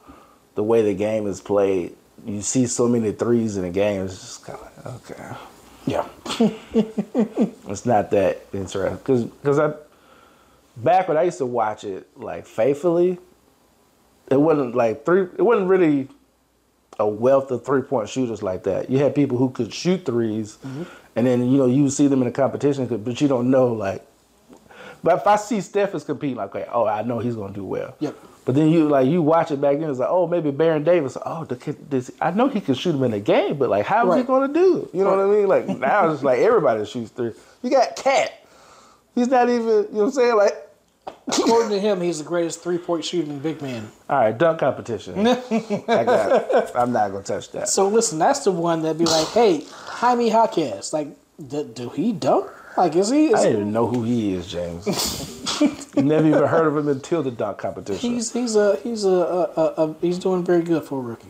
the way the game is played, you see so many threes in the game. It's just kind of like, okay. Yeah. It's not that interesting because because I back when I used to watch it like faithfully, it wasn't like three. It wasn't really a wealth of three point shooters like that. You had people who could shoot 3s mm-hmm. and then you know you see them in a competition, but you don't know like. But if I see Steph is competing, like, okay, oh, I know he's gonna do well. Yep. But then you like you watch it back then, it's like, oh, maybe Baron Davis. Oh, the kid, this, I know he can shoot him in the game, but like, how is he gonna do? You know what I mean? Like now it's like everybody shoots three. You got Cat. He's not even. You know what I'm saying? Like, According to him, he's the greatest three point shooting big man. all right, dunk competition. I got. I'm not gonna touch that. So listen, that's the one that'd be like, hey, Jaime Jaquez, like, do, do he dunk? Like, is he? I Is didn't even know who he is, James. Never even heard of him until the dunk competition. he's he's a he's a, a, a, he's doing very good for a rookie.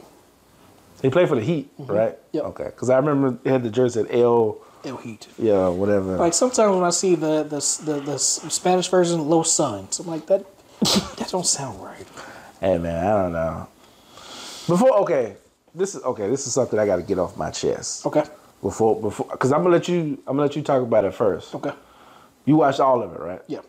he played for the Heat, mm-hmm. right? Yep. Okay, because I remember he had the jersey at L. El Heat. Yeah, whatever. Like sometimes when I see the the the, the Spanish version, Los Suns, I'm like that. that don't sound right. Hey man, I don't know. Before okay, this is okay. This is something I got to get off my chest. Okay. Before before, because I'm gonna let you. I'm gonna let you talk about it first. Okay. You watched all of it, right? Yeah.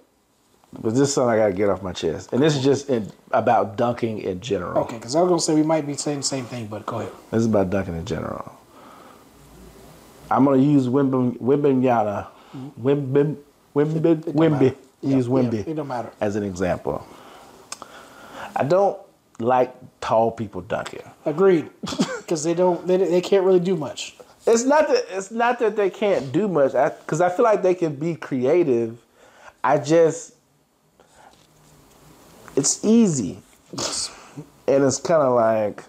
But this is something I got to get off my chest, and this is just in, about dunking in general. Okay. Because I was gonna say we might be saying the same thing, but go ahead. This is about dunking in general. I'm gonna use Wemby Wemby Wemby don't Wemby. Yeah, Use Wemby it don't matter. as an example. I don't like tall people dunking. Agreed. Because they don't they, they can't really do much. It's not that it's not that they can't do much, because I, feel like they can be creative. I just it's easy, and it's kind of like,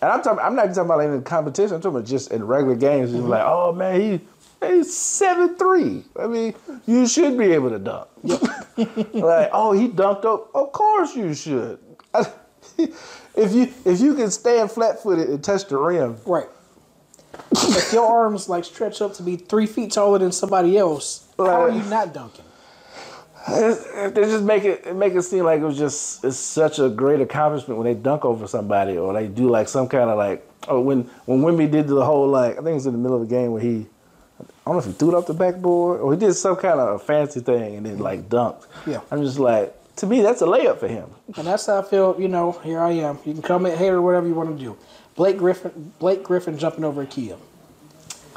and I'm talking. I'm not talking about like in competition. I'm talking about just in regular games. You're mm-hmm. like, oh man, he he's seven three. I mean, you should be able to dunk. like, oh, he dunked up. Of course you should. if you if you can stand flat footed and touch the rim, Right. If your arms like stretch up to be three feet taller than somebody else, how are you not dunking? They just make it make it seem like it was just it's such a great accomplishment when they dunk over somebody or they do like some kind of like oh when when Wemby did the whole like I think it was in the middle of the game where he I don't know if he threw it off the backboard or he did some kind of fancy thing and then like dunked. Yeah. I'm just like to me that's a layup for him. And that's how I feel, you know, here I am. You can come comment, hate, or whatever you want to do. Blake Griffin Blake Griffin jumping over a Kia.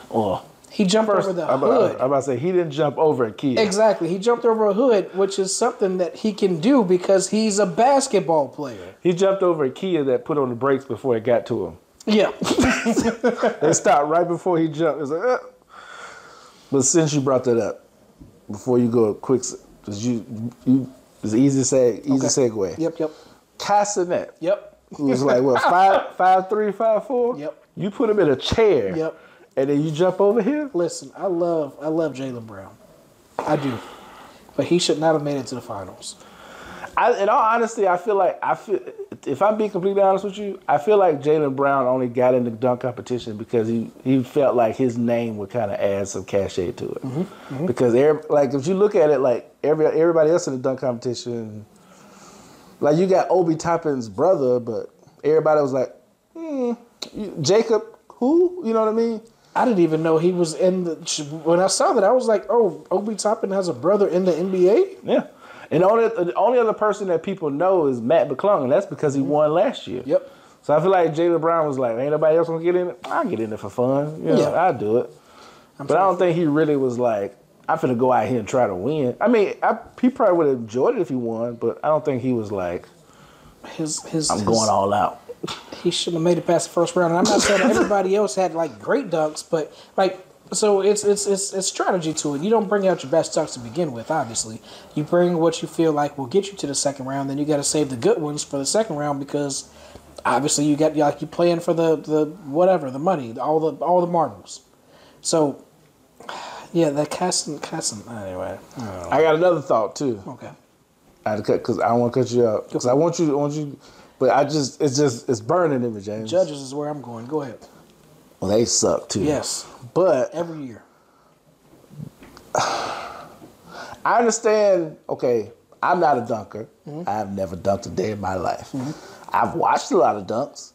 Or He jumped first over the I'm, hood. about, I'm about to say he didn't jump over a kid. Exactly. He jumped over a hood, which is something that he can do because he's a basketball player. He jumped over a Kia that put on the brakes before it got to him. Yeah. They stopped right before he jumped. It's like. But since you brought that up, before you go quick, because you, you, it's easy to say, easy Okay. segue. yep, yep. Cassinet, Yep. Who was like what five, five three, five four. Yep. You put him in a chair. Yep. And then you jump over here. Listen, I love I love Jaylen Brown. I do. But he should not have made it to the finals. I, in all honesty, I feel like I feel. If I'm being completely honest with you, I feel like Jaylen Brown only got in the dunk competition because he, he felt like his name would kind of add some cachet to it. Mm-hmm. Because every, like if you look at it, like every everybody else in the dunk competition, like you got Obi Toppin's brother, but everybody was like, hmm, Jacob, who? You know what I mean? I didn't even know he was in the. When I saw that, I was like, "Oh, Obi Toppin has a brother in the NBA." Yeah. And the only the only other person that people know is Matt McClung, and that's because he won last year. Mm-hmm. Yep. So I feel like Jaylen Brown was like, ain't nobody else gonna get in it. I'll get in it for fun. You know, Yeah. I'll do it. but I don't think he really was like, I'm finna go out here and try to win. I mean, I, he probably would have enjoyed it if he won, but I don't think he was like, His his. I'm his- going all out. He shouldn't have made it past the first round. And I'm not saying everybody else had like great dunks, but like. So it's it's it's it's strategy to it. You don't bring out your best dunks to begin with. Obviously, you bring what you feel like will get you to the second round. Then you got to save the good ones for the second round because obviously you got you like you playing for the the whatever the money, all the all the marbles. So yeah, that Casson Casson anyway. I. I got another thought too. Okay. I had to cut because I don't want to cut you out because I want you. I want you. But I just, it's just, it's burning in me, James. Judges is where I'm going. Go ahead. Well, they suck too. Yes, But every year. I understand. Okay, I'm not a dunker. Mm-hmm. I've never dunked a day in my life. Mm-hmm. I've watched a lot of dunks.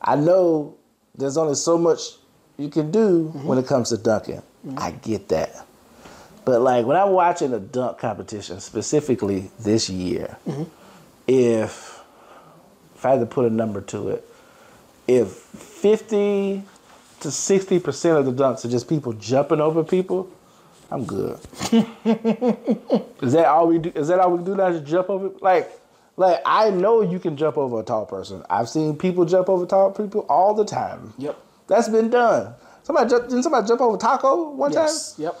I know there's only so much you can do mm-hmm. when it comes to dunking. Mm-hmm. I get that. But like when I'm watching a dunk competition, specifically this year, mm-hmm. if if I had to put a number to it, if 50 to 60 percent of the dunks are just people jumping over people, I'm good. is that all we do? Is that all we do now? Just jump over? Like, like I know you can jump over a tall person. I've seen people jump over tall people all the time. Yep. That's been done. Somebody didn't somebody jump over Tacko one time? Yes. Yep.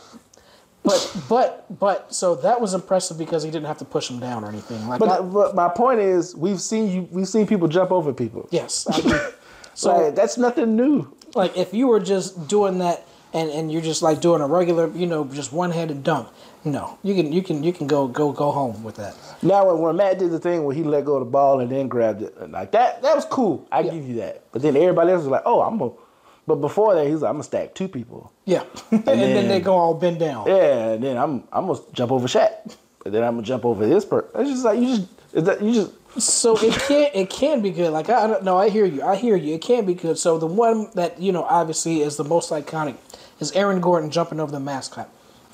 But but but so that was impressive because he didn't have to push him down or anything. Like time? I- But, but my point is, we've seen you. We've seen people jump over people. yes. I. So like, that's nothing new. like if you were just doing that and and you're just like doing a regular you know just one handed dunk, no, you can you can you can go go go home with that. Now, when, Matt did the thing where he let go of the ball and then grabbed it, like that, that was cool. I give you that. But then everybody else was like, "Oh, I'm gonna." But before that, he's like, "I'm gonna stack two people." Yeah. and, then then- they go all bend down. Yeah, and then I'm I'm gonna jump over Shaq, and then I'm gonna jump over this person. It's just like you just is that you just So it can it can be good. Like I, I don't know. I hear you. I hear you. It can be good. So the one that you know obviously is the most iconic is Aaron Gordon jumping over the mascot,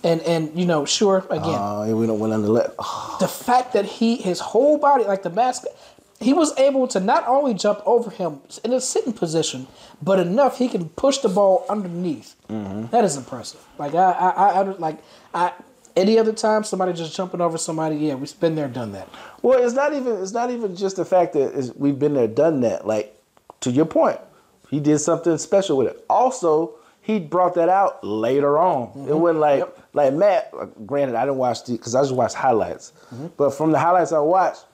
and and you know sure again uh, we don't win under let. the fact that he his whole body like the mascot he was able to not only jump over him in a sitting position but enough he can push the ball underneath mm-hmm. That is impressive like i i i, like i any other time somebody just jumping over somebody yeah we've been there done that Well, it's not even it's not even just the fact that we've been there, done that. Like to your point, he did something special with it. Also, he brought that out later on. It mm-hmm. wasn't like Yep. like Matt. uh, Granted, I didn't watch the because I just watched highlights. Mm-hmm. But from the highlights I watched,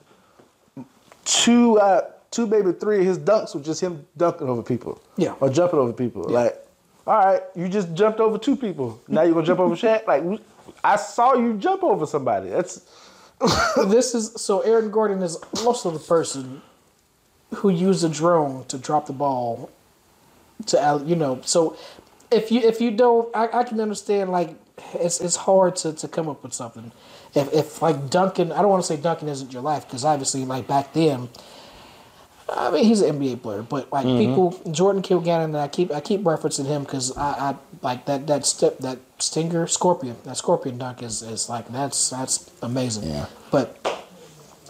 two uh, two maybe three of his dunks were just him dunking over people. Yeah. or jumping over people. Like, all right, you just jumped over two people. Now you're gonna jump over Shaq. Like, I saw you jump over somebody. That's this is so Aaron Gordon is also the person who used a drone to drop the ball to you know. So if you if you don't, I, I can understand like it's it's hard to, to come up with something. If if like Duncan, I don't want to say Duncan isn't your life because obviously like back then. I mean, he's an NBA player, but like mm-hmm. people, Jordan Kilganon, and I keep I keep referencing him because I, I like that that step that stinger scorpion that scorpion dunk is, is like that's that's amazing. Yeah. But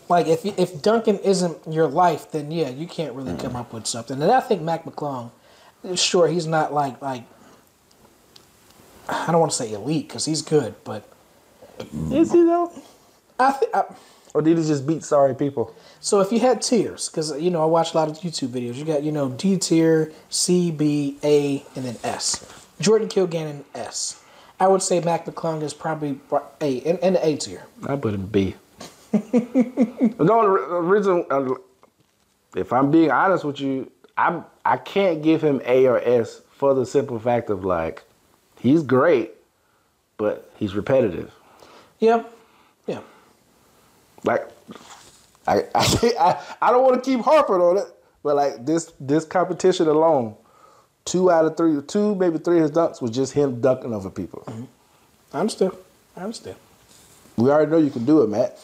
like if if Duncan isn't your life, then yeah, you can't really mm-hmm. come up with something. And I think Mac McClung, sure, he's not like like I don't want to say elite because he's good, but Is he though? I think. Or did he just beat sorry people? So if you had tiers, because you know I watch a lot of YouTube videos, you got you know D tier, C, B, A, and then S. Jordan Kilganon S. I would say Mac McClung is probably A in, in the A tier. I put him B. no, reason, uh, if I'm being honest with you, I I can't give him A or S for the simple fact of like, he's great, but he's repetitive. Yeah, yeah. Like, I I I, I don't want to keep harping on it, but like this this competition alone, two out of three, two maybe three of his dunks was just him dunking over people. Mm-hmm. I understand. I understand. We already know you can do it, Matt.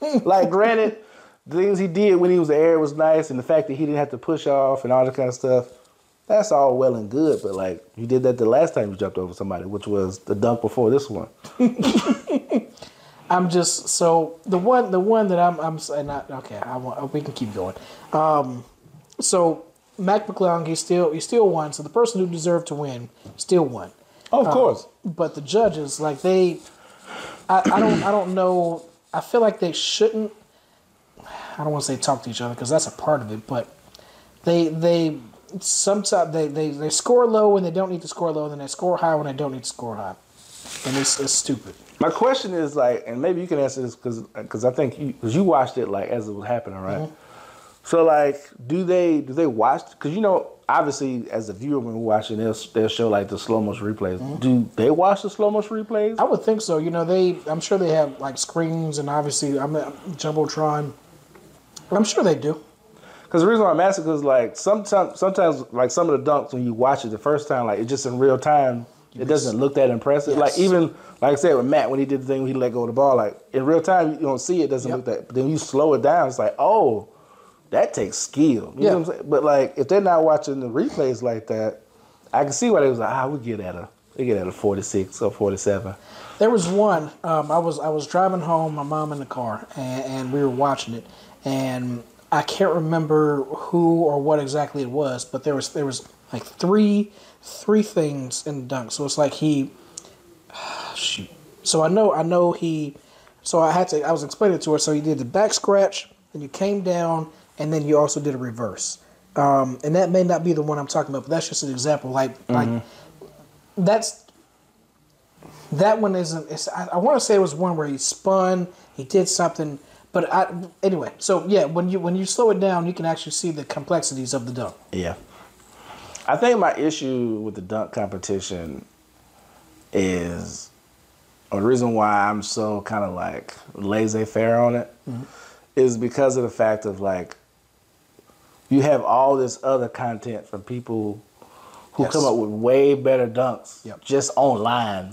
like, granted, the things he did when he was the air was nice, and the fact that he didn't have to push off and all that kind of stuff, that's all well and good. But like, you did that the last time you jumped over somebody, which was the dunk before this one. I'm just so the one the one that I'm I'm saying not okay. I want we can keep going. Um, so Mac McClung he still he still won. So the person who deserved to win still won. Oh, of course. But the judges like they, I, I don't I don't know. I feel like they shouldn't. I don't want to say talk to each other because that's a part of it, but they they sometimes they, they they score low when they don't need to score low, and then they score high when they don't need to score high, and it's, it's stupid. My question is like, and maybe you can answer this because because I think you because you watched it like as it was happening, right? Mm-hmm. So like, do they do they watch? Because you know, obviously, as a viewer when we're watching, they'll they'll show like the slow motion replays. Mm-hmm. Do they watch the slow motion replays? I would think so. You know, they I'm sure they have like screens and obviously I'm a jumbotron. I'm sure they do. Because the reason why I'm asking is like sometimes sometimes like some of the dunks when you watch it the first time, like it's just in real time. It doesn't look that impressive. Like even like I said with Matt when he did the thing when he let go of the ball, like in real time you don't see it, doesn't Yep. look that. But then you slow it down, it's like oh, that takes skill. You Yeah. know what I'm saying? But like if they're not watching the replays like that, I can see why they was like ah we get at a we get at a 46 or 47. There was one. Um, I was I was driving home, my mom in the car, and, and we were watching it, and I can't remember who or what exactly it was, but there was there was like three three things in the dunk. So it's like he, shoot. So I know I know he. So I had to. I was explaining it to her. So he did the back scratch, then you came down, and then you also did a reverse. Um, and that may not be the one I'm talking about, but that's just an example. Like like that's that one isn't. It's, I, I want to say it was one where he spun, he did something, but I anyway. So yeah, when you when you slow it down, you can actually see the complexities of the dunk. Yeah. I think my issue with the dunk competition is, or the reason why I'm so kind of like laissez faire on it, mm-hmm. is because of the fact of like, you have all this other content from people who Yes. come up with way better dunks Yep. just online.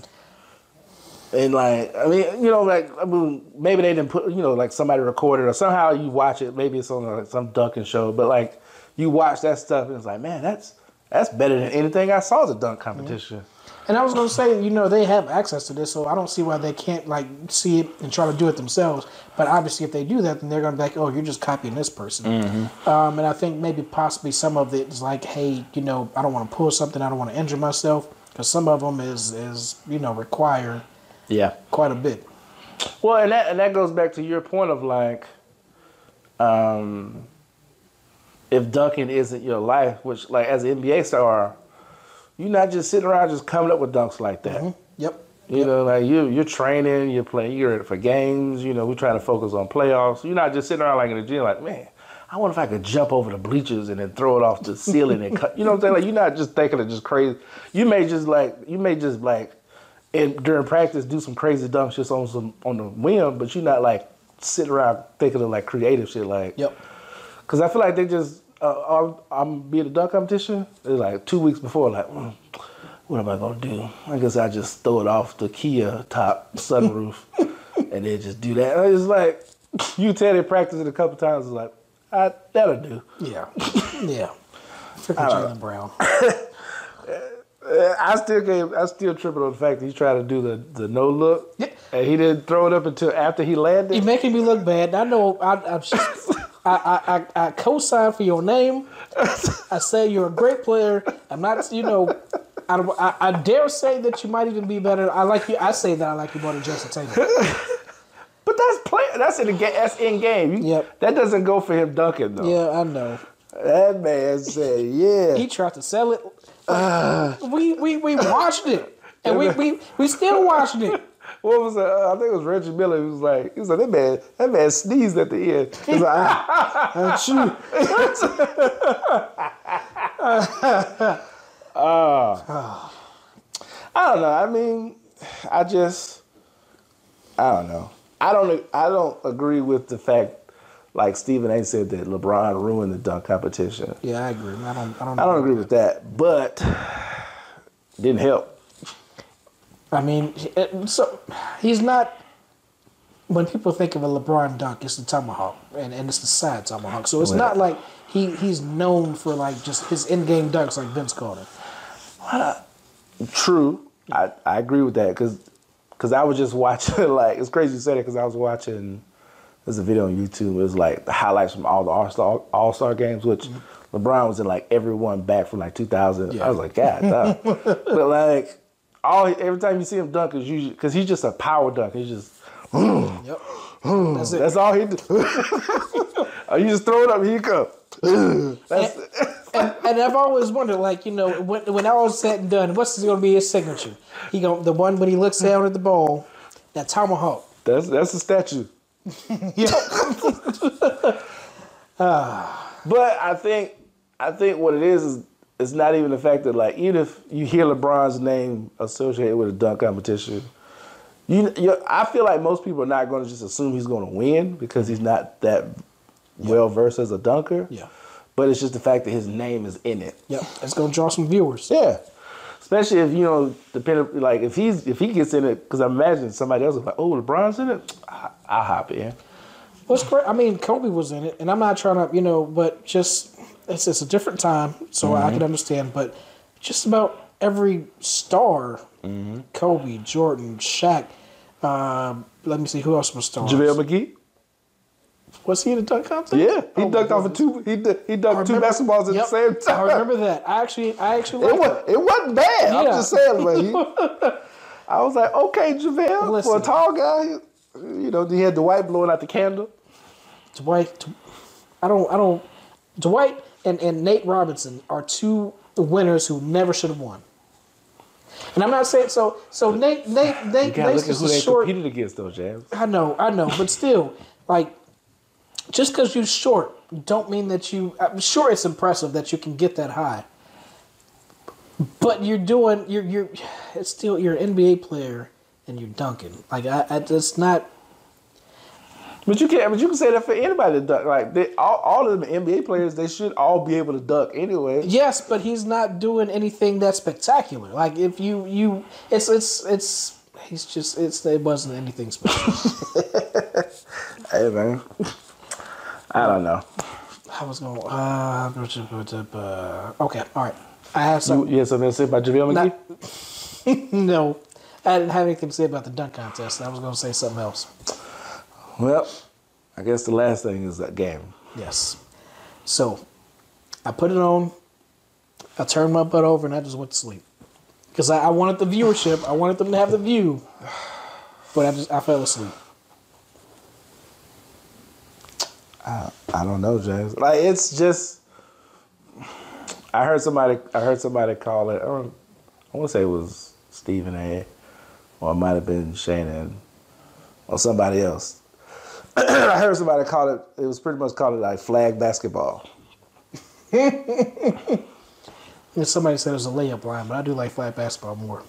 And like, I mean, you know, like, I mean, maybe they didn't put, you know, like somebody recorded or somehow you watch it. Maybe it's on like some dunking show, but like, you watch that stuff and it's like, man, that's that's better than anything I saw as a dunk competition. And I was gonna say, you know, they have access to this, so I don't see why they can't like see it and try to do it themselves. But obviously, if they do that, then they're gonna be like, oh, you're just copying this person. Um, and I think maybe possibly some of it is like, hey, you know, I don't want to pull something, I don't want to injure myself, because some of them is is you know require Yeah. quite a bit. Well, and that and that goes back to your point of like, um, if dunking isn't your life, which like as an NBA star, you're not just sitting around just coming up with dunks like that. Yep. You know, like you you're training, you're playing, you're for games. You know, we're trying to focus on playoffs. You're not just sitting around like in the gym, like man. I wonder if I could jump over the bleachers and then throw it off the ceiling and cut. You know what I'm saying? Like you're not just thinking of just crazy. You may just like you may just like, and during practice do some crazy dunks just on some on the whim, but you're not like sitting around thinking of like creative shit. Like Yep. Cause I feel like they just uh, I'm, I'm being a dunk competition. It's like two weeks before, like, mm, what am I gonna do? I guess I just throw it off the Kia top sunroof and then just do that. And it's like you tell they practice it a couple times. It's like I, that'll do. Yeah, yeah. Freaking Jaylen Brown. Uh, I still gave, I still tripping on the fact that he tried to do the, the no look, Yeah. and he didn't throw it up until after he landed. You're making me look bad. I know. I I, I, I, I, co-sign for your name. I say you're a great player. I'm not. You know. I, I, I dare say that you might even be better. I like you. I say that I like you more than Jayson Tatum. But that's play. That's in the game. That's in game. You- Yep. That doesn't go for him dunking though. Yeah, I know. That man said, "Yeah." He tried to sell it. we, we we watched it, and we we, we still watched it. what was it? Uh, I think it was Reggie Miller. He was like, "He was like that man. That man sneezed at the end." He's like, ah, "That's you." Uh, I don't know. I mean, I just, I don't know. I don't. I don't agree with the fact, like Stephen A. said that LeBron ruined the dunk competition. Yeah, I agree. I don't. I don't. I don't agree with that, but didn't help. I mean, so he's not. When people think of a LeBron dunk, it's the tomahawk, and, and it's the side tomahawk. So it's Well- not like he he's known for like just his in game dunks like Vince Carter. True, I, I agree with that because I was just watching like it's crazy you said it because I was watching there's a video on YouTube. It was like the highlights from all the All Star All Star games, which mm-hmm. LeBron was in like everyone back from like 2000. Yeah. I was like, God, damn. but like all every time you see him dunk is usually because he's just a power dunk. He's just Yep. That's it. that's all he do. Oh, you just throw it up, here you go. That's and, and I've always wondered, like you know, when when all said and done, what's going to be his signature? He go the one when he looks down at the ball, that tomahawk. that's that's a statue. But I think I think what it is is it's not even the fact that like even if you hear LeBron's name associated with a dunk competition, you, you I feel like most people are not going to just assume he's going to win because he's not that well versed as a dunker. Yeah. But it's just the fact that his name is in it. Yep, it's going to draw some viewers. Yeah. Especially if you know, depending like if he's if he gets in it, because I imagine somebody else is like, oh, LeBron's in it, I, I'll hop in. What's great? I mean, Kobe was in it, and I'm not trying to, you know, but just it's it's a different time, so I can understand. But just about every star, Kobe, Jordan, Shaq. Um, let me see who else was stars. JaVale McGee. Was he in the dunk contest? Yeah, he Oh, dunked off of two. He he dunked two basketballs at Yep, the same time. I remember that. I actually, I actually It was it wasn't bad. I'm just saying, but he, I was like, okay, JaVale, for a tall guy, you know, he had Dwight blowing out the candle. Dwight. I don't, I don't. Dwight and, and Nate Robinson are two winners who never should have won. And I'm not saying so. So Nate, Nate, Nate, Nate's just a they short. competed against, though, James. I know, I know, but still, like, just because you're short, don't mean that you. I'm sure it's impressive that you can get that high, but you're doing. You're you're. It's still you're an NBA player and you're dunking. Like I, I it's not. But you can, but you can say that for anybody to dunk. Like they, all, all of them NBA players, they should all be able to dunk anyway. Yes, but he's not doing anything that spectacular. Like if you you, it's it's it's. He's just it's it wasn't anything special. Hey man, I don't know. I was going. Uh, okay, all right. I have You, some. you had something to say about JaVale McGee? Not- no, I didn't have anything to say about the dunk contest. I was going to say something else. Well, I guess the last thing is that game. Yes. So, I put it on. I turned my butt over and I just went to sleep because I, I wanted the viewership. I wanted them to have the view, but I just I fell asleep. I don't know, James. Like it's just. I heard somebody. I heard somebody call it. I, don't, I want to say it was Stephen A. Or it might have been Shannon, or somebody else. I heard somebody call it. It was pretty much called it like flag basketball. Somebody said it was a layup line, but I do like flag basketball more.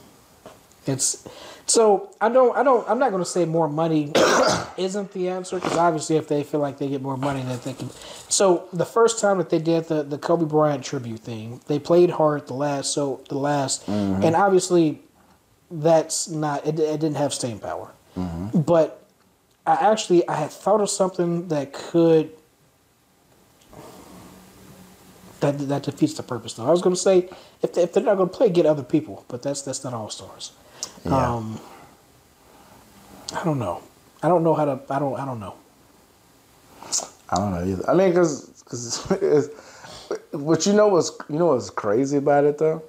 It's so I don't I don't I'm not going to say more money isn't the answer because obviously if they feel like they get more money that they can. So the first time that they did the the Kobe Bryant tribute thing, they played hard the last so the last, mm-hmm. and obviously that's not it, it didn't have staying power, mm-hmm. but I actually I had thought of something that could. That, that defeats the purpose though. I was going to say if, they, if they're not going to play, get other people, but that's that's not all stars. Yeah. Um, I don't know. I don't know how to. I don't. I don't know. I don't know either. I mean, because because it's but you know what's you know what's crazy about it though.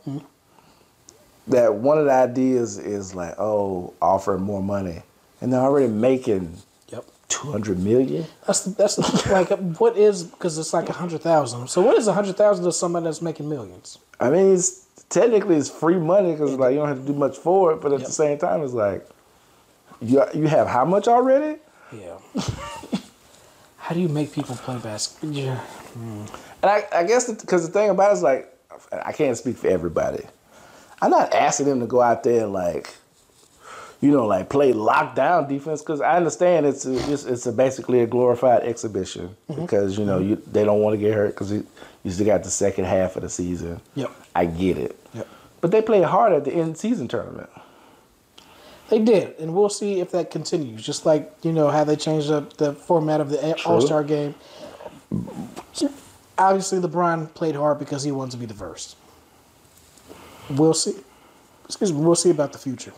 That one of the ideas is like, oh, offer more money, and they're already making Yep. two hundred million. That's that's like what is because it's like a hundred thousand. So what is a hundred thousand to somebody that's making millions? I mean, it's technically it's free money because like you don't have to do much for it, but at Yep. the same time, it's like you you have how much already? Yeah. how do you make people play basketball? Yeah. Hmm. And I, I guess because the thing about it is like I can't speak for everybody. I'm not asking them to go out there and like, you know, like play lockdown defense because I understand it's a, it's, it's a basically a glorified exhibition mm-hmm. because you know you they don't want to get hurt because you, you still got the second half of the season. Yep. I get it. Yep. But they play hard at the end season tournament. They did, and we'll see if that continues. Just like you know how they changed up the format of the All Star game. Obviously, LeBron played hard because he wanted to be the first. We'll see. Excuse me. We'll see about the future.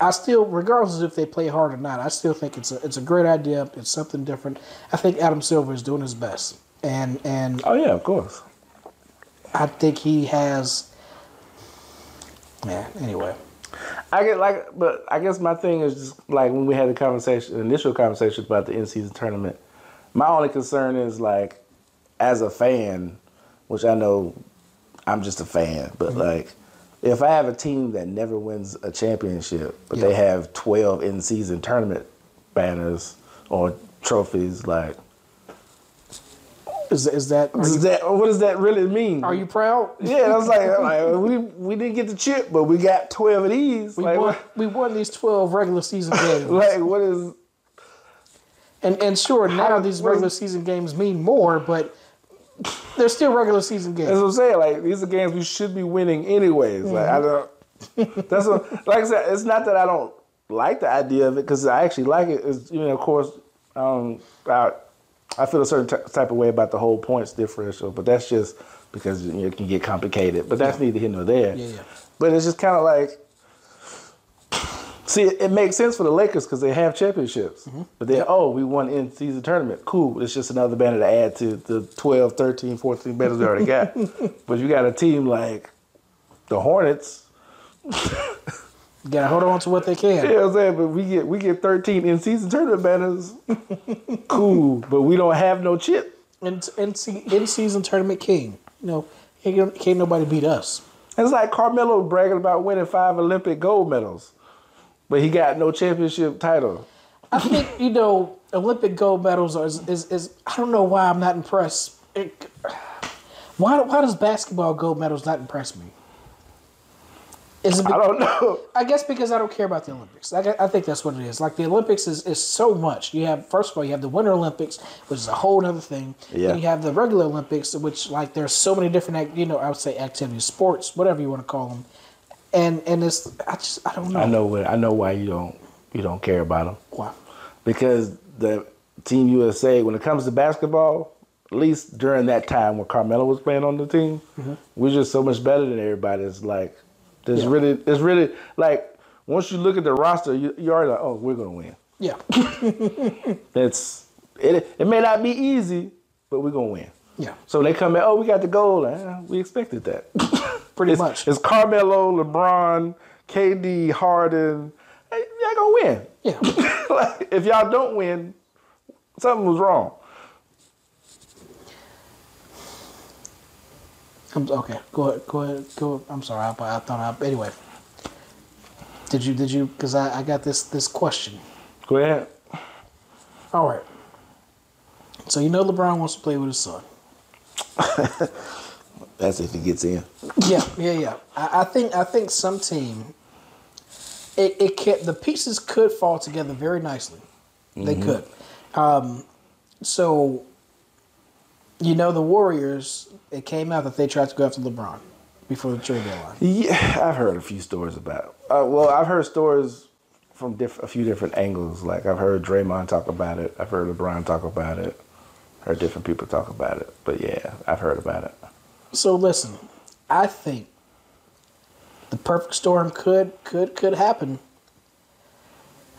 I still, regardless of if they play hard or not, I still think it's a it's a great idea. It's something different. I think Adam Silver is doing his best, and and Oh yeah, of course. I think he has. Yeah. Anyway. I get like, but I guess my thing is just like when we had the conversation, initial conversation about the in season tournament. My only concern is like, as a fan, which I know I'm just a fan, but Mm-hmm. like, if I have a team that never wins a championship, but they have 12 in season tournament banners or trophies, like, Is is that what you, does that, what does that really mean? are you proud? yeah, I was like, like, we we didn't get the chip, but we got 12 of these. We like, won, what, we won these twelve regular season games, like, what is? and and sure now these is- regular season games mean more, but they're still regular season games. That's what I'm saying. Like these are games we should be winning anyways. Like I don't. That's what. Like I said, it's not that I don't like the idea of it because I actually like it. It's, you know, of course, um, I, I feel a certain t- type of way about the whole points differential, but that's just because you know, it can get complicated. But that's neither here nor there. Yeah, yeah. But it's just kind of like. See, it, makes sense for the Lakers because they have championships. Mm-hmm. But then, oh, we won in season tournament. Cool. It's just another banner to add to the 12, 13, 14 banners we already got. but you got a team like the Hornets. You gotta hold on to what they can. You know I'm saying? But we get we get 13 in season tournament banners. cool. But we don't have no chip. In in, in season tournament king, you know, ain't, can't nobody beat us. It's like Carmelo bragging about winning five Olympic gold medals. But he got no championship title. I think you know Olympic gold medals are, is, is is I don't know why I'm not impressed. It, why why does basketball gold medals not impress me? Is it? I don't know. I guess because I don't care about the Olympics. I, I think that's what it is. Like the Olympics is, is so much. You have first of all you have the Winter Olympics, which is a whole other thing. Yeah. And you have the regular Olympics, which like there's so many different you know I would say activities, sports, whatever you want to call them. And and it's I just I don't know. I know what I know why you don't you don't care about them. Why? because the Team USA, when it comes to basketball, at least during that time when Carmelo was playing on the team, we're just so much better than everybody. It's like there's Yeah. really, it's really like once you look at the roster, you you already like, oh, we're gonna win. Yeah. That's it. It may not be easy, but we're gonna win. Yeah. So they come in, oh, we got the goal. Eh, we expected that. Pretty it's, much. It's Carmelo, LeBron, KD, Harden. Hey, y'all gonna win. Yeah. like, if y'all don't win, something was wrong. I'm, okay. Go ahead. Go ahead. Go. I'm sorry. I, I thought I. Anyway. Did you? Did you? Because I, I got this this question. Go ahead. All right. So you know LeBron wants to play with his son. That's if he gets in. Yeah, yeah, yeah. I, I think I think some team. It it can the pieces could fall together very nicely. They could. Um, so. You know the Warriors. It came out that they tried to go after LeBron before the trade deadline. Yeah, I've heard a few stories about it. Uh, well, I've heard stories from diff- a few different angles. Like I've heard Draymond talk about it. I've heard LeBron talk about it. Heard different people talk about it. But yeah, I've heard about it. So listen, I think the perfect storm could could could happen.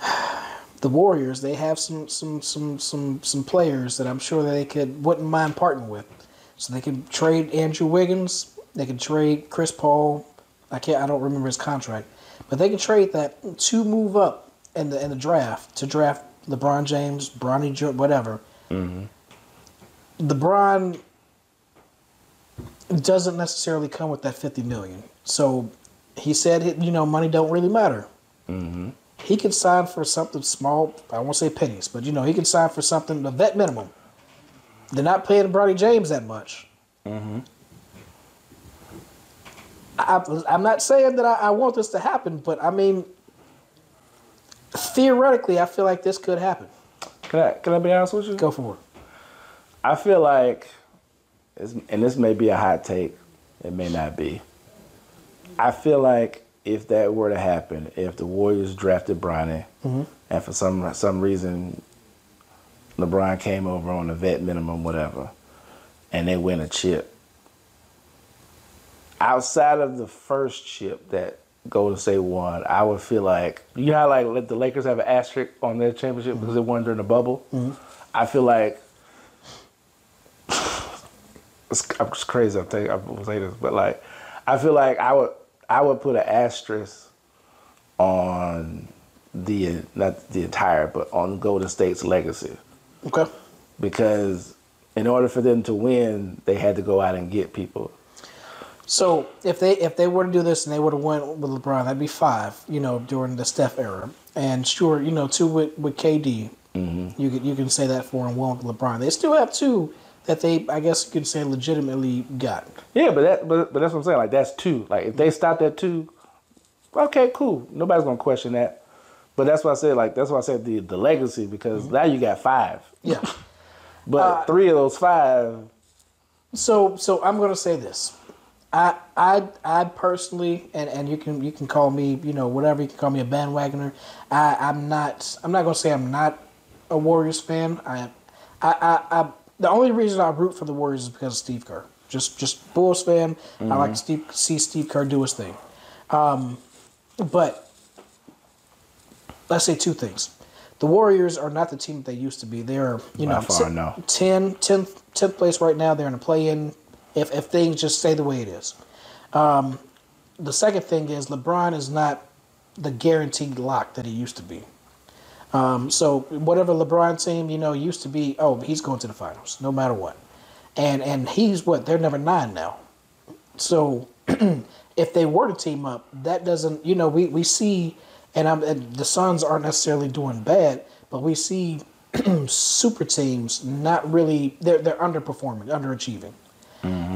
The Warriors, they have some some some some some players that I'm sure they could wouldn't mind partnering with. So they could trade Andrew Wiggins, they could trade Chris Paul. I can't I don't remember his contract. But they could trade that to move up in the in the draft to draft LeBron James, Bronny whatever. Mm-hmm. LeBron doesn't necessarily come with that 50 million. So he said, you know, money don't really matter. Mm-hmm. He could sign for something small. I won't say pennies, but you know, he could sign for something the vet minimum. They're not paying Bronny James that much. Mm-hmm. I, I'm not saying that I, I want this to happen, but I mean, theoretically, I feel like this could happen. Can I can I be honest with you? Go for it. I feel like, and this may be a hot take, it may not be. I feel like if that were to happen, if the Warriors drafted Bronny, mm-hmm. and for some some reason LeBron came over on a vet minimum, whatever, and they win a chip. Outside of the first chip that Golden State won, I would feel like you know how like let the Lakers have an asterisk on their championship because they won during the bubble. Mm-hmm. I feel like it's, it's crazy. I'm saying I will say this, but like I feel like I would I would put an asterisk on the not the entire, but on Golden State's legacy Okay. because in order for them to win, they had to go out and get people. So if they if they were to do this and they would have went with LeBron, that'd be five. You know, during the Steph era, and sure, you know, two with with KD. Mm-hmm. You could you can say that for and one with LeBron. They still have two that they, I guess, you could say, legitimately got. Yeah, but that but, but that's what I'm saying. Like that's two. Like if they stopped at two, okay, cool. Nobody's gonna question that. But that's why I said like that's why I said the the legacy because mm-hmm. now you got five. Yeah. But uh, three of those five, So so I'm gonna say this. I I I personally and, and you can you can call me you know whatever you can call me a bandwagoner. I I'm not I'm not gonna say I'm not a Warriors fan. I I I, I the only reason I root for the Warriors is because of Steve Kerr. Just just Bulls fan. I like to Steve, see Steve Kerr do his thing. Um, but let's say two things. The Warriors are not the team that they used to be. They're you By know far, ten- no. 10, 10th, 10th place right now. They're in a play-in. If if things just stay the way it is. Um, the second thing is LeBron is not the guaranteed lock that he used to be. Um, so whatever LeBron team you know used to be, oh he's going to the finals no matter what, and and he's what they're number nine now. So if they were to team up, that doesn't you know we we see, and, I'm, and the Suns aren't necessarily doing bad, but we see super teams not really they're they're underperforming, underachieving.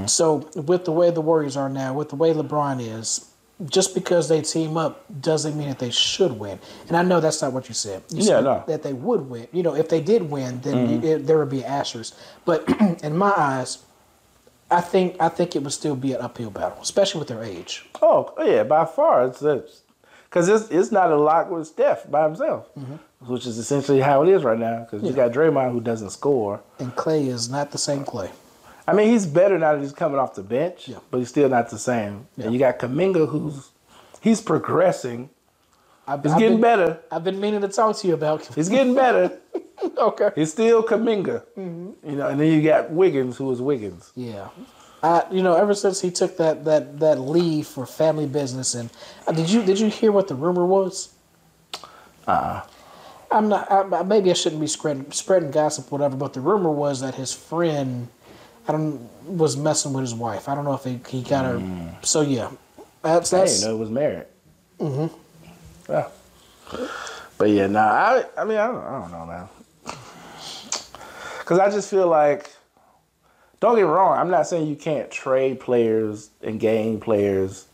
So with the way the Warriors are now, with the way LeBron is, just because they team up doesn't mean that they should win. And I know that's not what you said. You Yeah, said no. that they would win. You know, if they did win, then you, mm-hmm. it, there would be asterisk. But in my eyes, I think I think it would still be an uphill battle, especially with their age. oh yeah, by far it's because it's it's not a lock with Steph by himself, mm-hmm. which is essentially how it is right now. Because you got Draymond who doesn't score. And Klay is not the same Klay. I mean, he's better now that he's coming off the bench, Yeah. but he's still not the same. Yeah. And you got Kuminga who's he's progressing. I've, He's I've getting been, better. I've been meaning to talk to you about. He's getting better. okay. he's still Kuminga. You know, and then you got Wiggins who is Wiggins. Yeah. I, you know, ever since he took that, that, that leave for family business, and uh, did you did you hear what the rumor was? Uh, I'm not. I, maybe I shouldn't be spreading spreading gossip, whatever. But the rumor was that his friend, I don't, was messing with his wife. I don't know if he, he got her. So yeah, that's I didn't know he was married. Mm-hmm. Yeah. But yeah, nah. I I mean I don't, I don't know, man. Because I just feel like don't get me wrong. I'm not saying you can't trade players and gain players.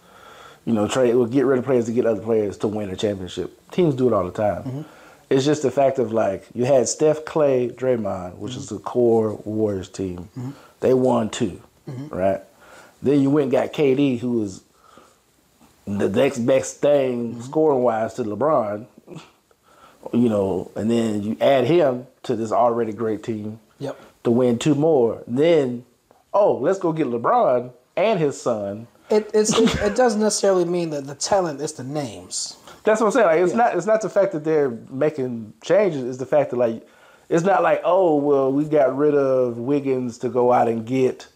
You know, trade or get rid of players to get other players to win a championship. Teams do it all the time. Mm-hmm. It's just the fact of like you had Steph, Klay, Draymond, which is the core Warriors team. Mm-hmm. They won 2 right? Then you went and got KD, who was the next best thing Mm-hmm. scoring wise to LeBron. You know, and then you add him to this already great team Yep. to win two more. Then, oh, let's go get LeBron and his son. It it's, it, it doesn't necessarily mean that the talent is the names. That's what I'm saying. Like, it's Yeah. not. It's not the fact that they're making changes. It's the fact that like, it's not like, oh, well, we got rid of Wiggins to go out and get,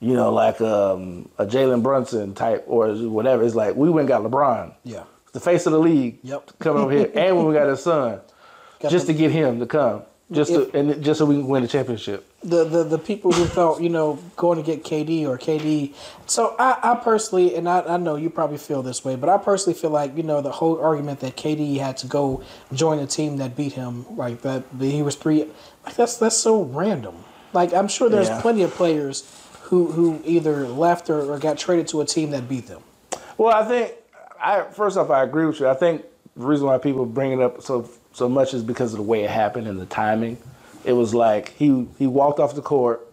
you know, like um, a Jalen Brunson type or whatever. It's like we went and got LeBron, Yeah. the face of the league, Yep. coming over here, and when we got his son, Got just the- to get him to come, just If- to, and just so we can win the championship. the, the the people who felt you know going to get KD or KD. So I, I personally, and I, I know you probably feel this way, but I personally feel like you know the whole argument that KD had to go join a team that beat him, like that he was three. Like that's that's so random. Like I'm sure there's Yeah. plenty of players who who either left or, or got traded to a team that beat them. Well, I think I first off I agree with you. I think the reason why people bring it up so so much is because of the way it happened and the timing. It was like he he walked off the court,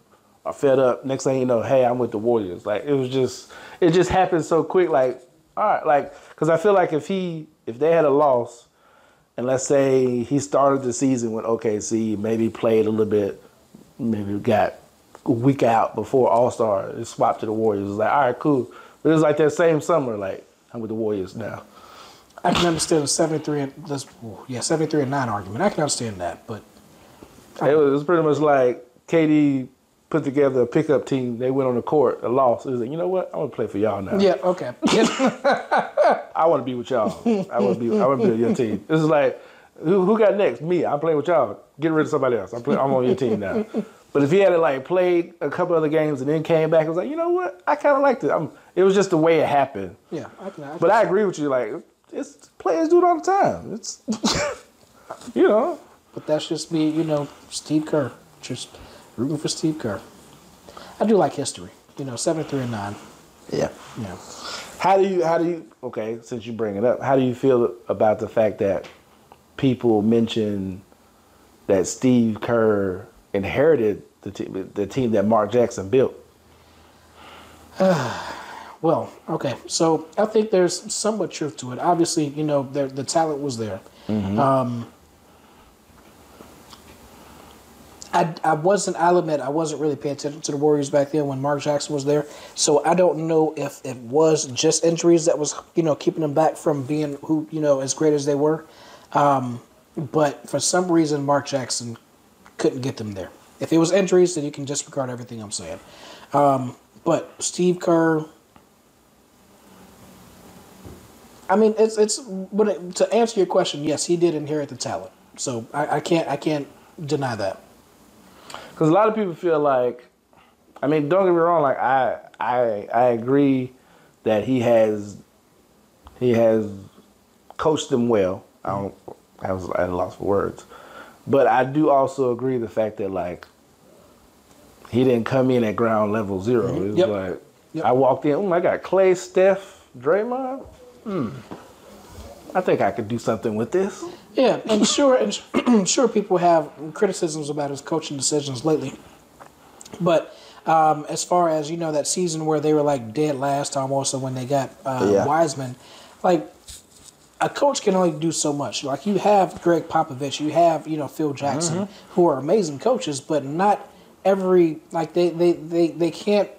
uh, fed up. Next thing you know, hey, I'm with the Warriors. Like it was just it just happened so quick. Like all right, like because I feel like if he if they had a loss, and let's say he started the season with OKC, maybe played a little bit, maybe got a week out before All Star, swapped to the Warriors. It was like all right, cool. But it was like that same summer, like I'm with the Warriors now. I can understand the seventy three and this yeah seventy three and nine argument. I can understand that, but It was, it was pretty much like KD put together a pickup team. They went on the court, a loss. It was like, you know what? I want to play for y'all now. yeah, okay. I want to be with y'all. I want to be. I want to be on your team. This is like, who, who got next? Me. I'm playing with y'all. Get rid of somebody else. I'm playing. I'm on your team now. But if he had like played a couple other games and then came back, it was like, you know what? I kind of liked it. I'm, it was just the way it happened. yeah, I can. I can But I agree with you. Like, it's players do it all the time. It's, you know. But that's just me, you know, Steve Kerr. Just rooting for Steve Kerr. I do like history. You know, seven, three, and nine. Yeah. Yeah. How do you? How do you? Okay, since you bring it up, how do you feel about the fact that people mention that Steve Kerr inherited the team, the team that Mark Jackson built? well, okay. So I think there's somewhat truth to it. Obviously, you know, the the talent was there. Um, I, I wasn't. I'll admit, I wasn't really paying attention to the Warriors back then when Mark Jackson was there. So I don't know if it was just injuries that was, you know, keeping them back from being who, you know, as great as they were. Um, but for some reason, Mark Jackson couldn't get them there. If it was injuries, then you can disregard everything I'm saying. Um, but Steve Kerr. I mean, it's it's. But it, to answer your question, yes, he did inherit the talent. So I, I can't I can't deny that. Because a lot of people feel like, I mean, don't get me wrong. Like I, I, I agree that he has, he has coached them well. I don't. I was at a loss for words, but I do also agree the fact that like, he didn't come in at ground level 0 mm-hmm. It was Yep. like Yep. I walked in. Oh, I got Klay, Steph, Draymond. Hmm. I think I could do something with this. Yeah, and sure, and sure, people have criticisms about his coaching decisions lately. But um, as far as you know, that season where they were like dead last almost, and when they got uh, Yeah. Wiseman, like a coach can only do so much. Like you have Gregg Popovich, you have you know Phil Jackson, who are amazing coaches, but not every like they they they, they can't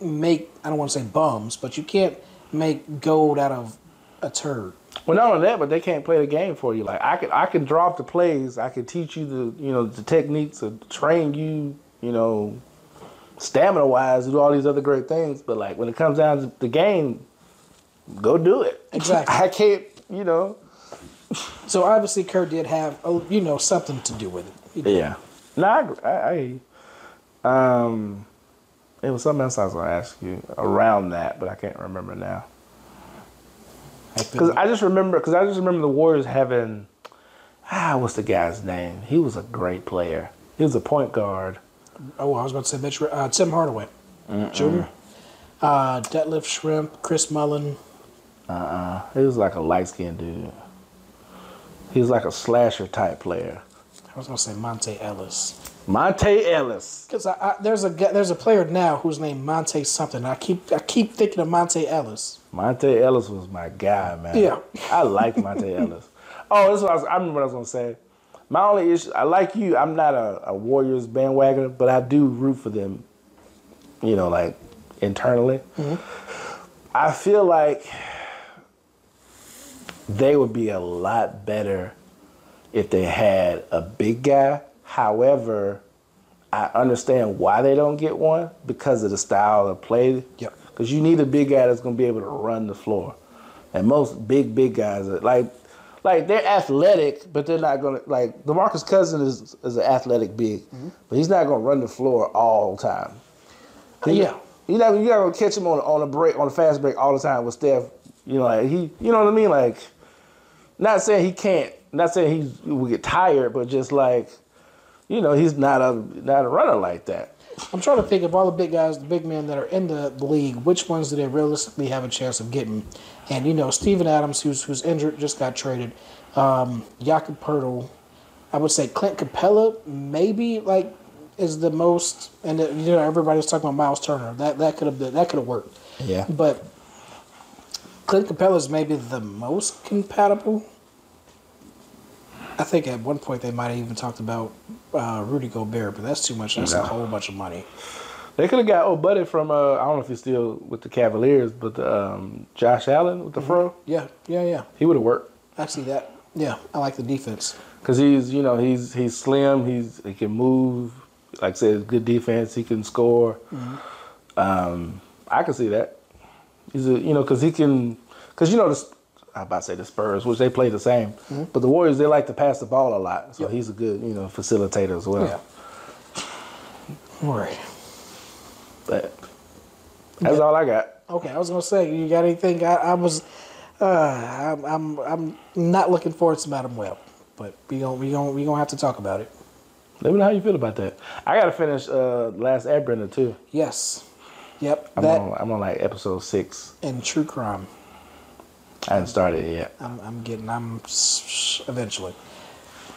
make I don't want to say bums, but you can't make gold out of a turd. Well, not only that, but they can't play the game for you. Like I can, I can drop the plays. I can teach you the, you know, the techniques and train you, you know, stamina wise, do all these other great things. But like when it comes down to the game, go do it. Exactly. I can't, you know. So obviously, Kerr did have a, you know something to do with it. Yeah. No. I, I. Um, it was something else I was gonna ask you around that, but I can't remember now. I Because like- I just remember, because I just remember the Warriors having, ah, what's the guy's name? He was a great player. He was a point guard. Oh, I was about to say Mitch. Uh, Tim Hardaway Jr. Uh, Detlef Schrempf, Chris Mullin. Uh, uh he was like a light skinned dude. He was like a slasher type player. I was gonna say Monta Ellis. Monta Ellis. Because there's a guy- there's a player now who's named Monte something. I keep I keep thinking of Monta Ellis. Monta Ellis was my guy, man. Yeah. I like Monte Ellis. Oh, this is what I, was, I remember what I was gonna say. My only issue, I like you. I'm not a, a Warriors bandwagoner, but I do root for them. You know, like internally. Mm-hmm. I feel like they would be a lot better if they had a big guy. However, I understand why they don't get one because of the style of play. Yep. Because you need a big guy that's going to be able to run the floor, and most big big guys are like, like they're athletic, but they're not going to like. DeMarcus Cousins is is an athletic big, mm-hmm. but he's not going to run the floor all the time. He- yeah. you not you not gonna catch him on on a break on a fast break all the time with Steph. You know, like he, you know what I mean. Like, not saying he can't, not saying he will get tired, but just like, you know, he's not a not a runner like that. I'm trying to think of all the big guys, the big men that are in the, league. Which ones do they realistically have a chance of getting? And you know, Steven Adams, who's who's injured, just got traded. Um, Jakob Poeltl. I would say Clint Capela, maybe like is the most. And uh, you know, everybody was talking about Miles Turner. That that could have been that could have worked. Yeah. But Clint Capela is maybe the most compatible. I think at one point they might have even talked about uh, Rudy Gobert, but that's too much. That's No. a whole bunch of money. They could have got old buddy from uh, I don't know if he's still with the Cavaliers, but um, Josh Allen with the fro, Yeah, yeah, yeah. he would have worked I see that. Yeah, I like the defense. because he's you know he's he's slim, he's he can move. Like I said, good defense, he can score. Um, I can see that. He's a you know because he can because you know the I about to say the Spurs, which they play the same, but the Warriors they like to pass the ball a lot, so Yep. he's a good you know facilitator as well. Yeah. All right. But that's all I got. Okay, I was gonna say, you got anything? I, I was, uh, I'm, I'm, I'm not looking forward to Madame Web, but we gonna, we gonna, we gonna have to talk about it. Let me know how you feel about that. I got to finish uh, Last Airbender too. Yes. Yep. I'm that on I'm on like episode six. and true crime. I haven't started it yet. I'm, I'm getting. I'm eventually.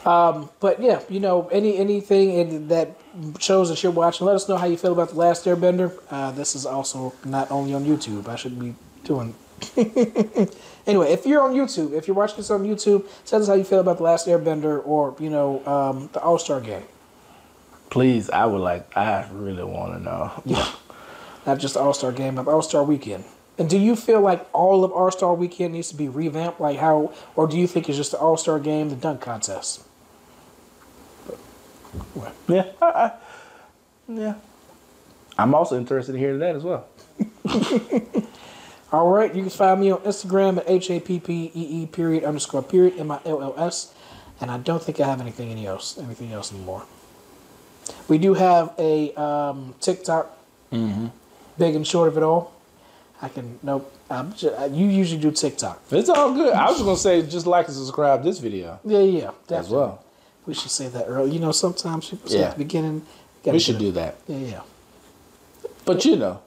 Um, but yeah, you know, any anything in that shows that you're watching, let us know how you feel about the Last Airbender. Uh, this is also not only on YouTube. I should be doing. anyway, if you're on YouTube, if you're watching this on YouTube, tell us how you feel about the Last Airbender or you know um, the All Star Game. Please, I would like. I really want to know. Yeah. Not just All Star Game, but All Star Weekend. And do you feel like all of All Star Weekend needs to be revamped, like how, or do you think it's just the All Star Game, the dunk contest? Yeah, I, I, yeah. I'm also interested in hearing that as well. All right, you can find me on Instagram at h a p p e e period underscore period m i l l s, and I don't think I have anything any else anything else anymore. We do have a um, TikTok, big and short of it all. I can nope. I'm ju- uh, you usually do TikTok. It's all good. I was just gonna say, just like and subscribe this video Yeah, yeah, yeah, as well. We should say that early. You know, sometimes people say Yeah. at the beginning. We should do that. Yeah, yeah. But you know,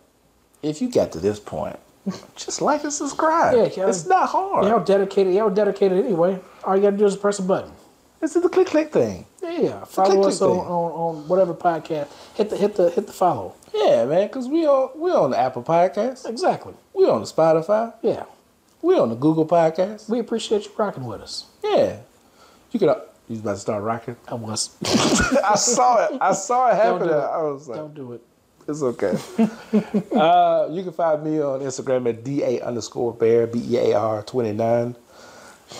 if you got to this point, just like and subscribe. Yeah, yeah. It's not hard. Y'all dedicated. Y'all dedicated anyway. All you gotta do is press a button. It's the click click thing. Yeah. Follow click, us click on, on, on whatever podcast. Hit the hit the hit the follow. Yeah, man, because we on we on the Apple Podcast, Exactly. we on the Spotify, Yeah. we on the Google Podcast. We appreciate you rocking with us. Yeah, you could. You was about to start rocking. I was. I saw it. I saw it happen. do. I was like, Don't do it. it's okay. uh, you can find me on Instagram at da underscore bear b e a r twenty nine.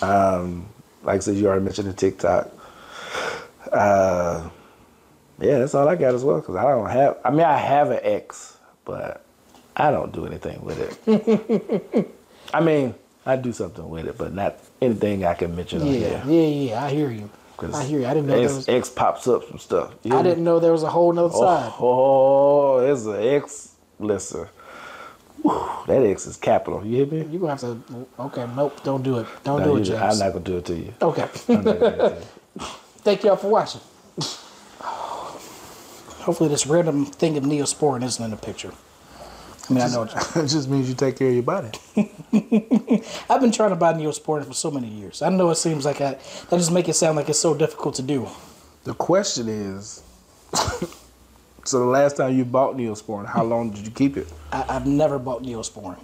Um, like I said, you already mentioned the TikTok. Uh, yeah, that's all I got as well. Cause I don't have. I mean, I have an ex, but I don't do anything with it. I mean, I do something with it, but not anything I can mention on Yeah, here. yeah, yeah. I hear you. I hear you. I didn't know there X, was. X pops up some stuff. I didn't know there was a whole nother side. Oh, oh, it's an X. Listen, Whew, that X is capital. You hear me? You're gonna have to. Okay, nope. Don't do it. Don't No, do it, James. I'm not gonna do it to you. Okay. I'm not gonna do it to you. Thank y'all for watching. Hopefully, this random thing of Neosporin isn't in the picture. I mean, I know it just means you take care of your body. I've been trying to buy Neosporin for so many years. I know it seems like I, that just make it sound like it's so difficult to do. The question is, so the last time you bought Neosporin, how long did you keep it? I, have never bought Neosporin.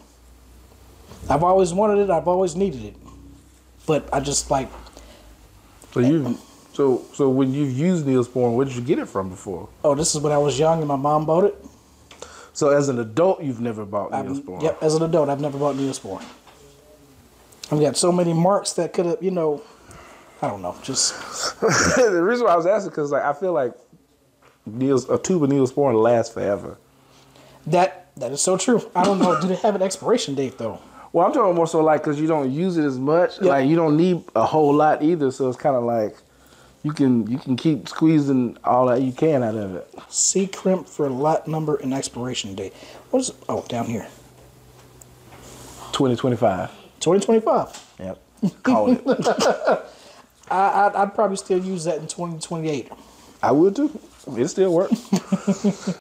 I've always wanted it. I've always needed it, but I just like. So you, so so when you've used Neosporin, where did you get it from before? Oh, this is when I was young and my mom bought it. So as an adult, you've never bought Neosporin. Yep, as an adult, I've never bought Neosporin. I've got so many marks that could have, you know, I don't know, just. the reason why I was asking because like I feel like Neos, a tube of Neosporin lasts forever. That that is so true. I don't know. Do they have an expiration date though? Well, I'm talking more so like because you don't use it as much. Yep. Like you don't need a whole lot either, so it's kind of like you can you can keep squeezing all that you can out of it. C crimp for lot number and expiration date. What is it? Oh, down here. 2025. 2025. Yep. Call it. I, I'd, I'd probably still use that in 2028. I would too. It still works.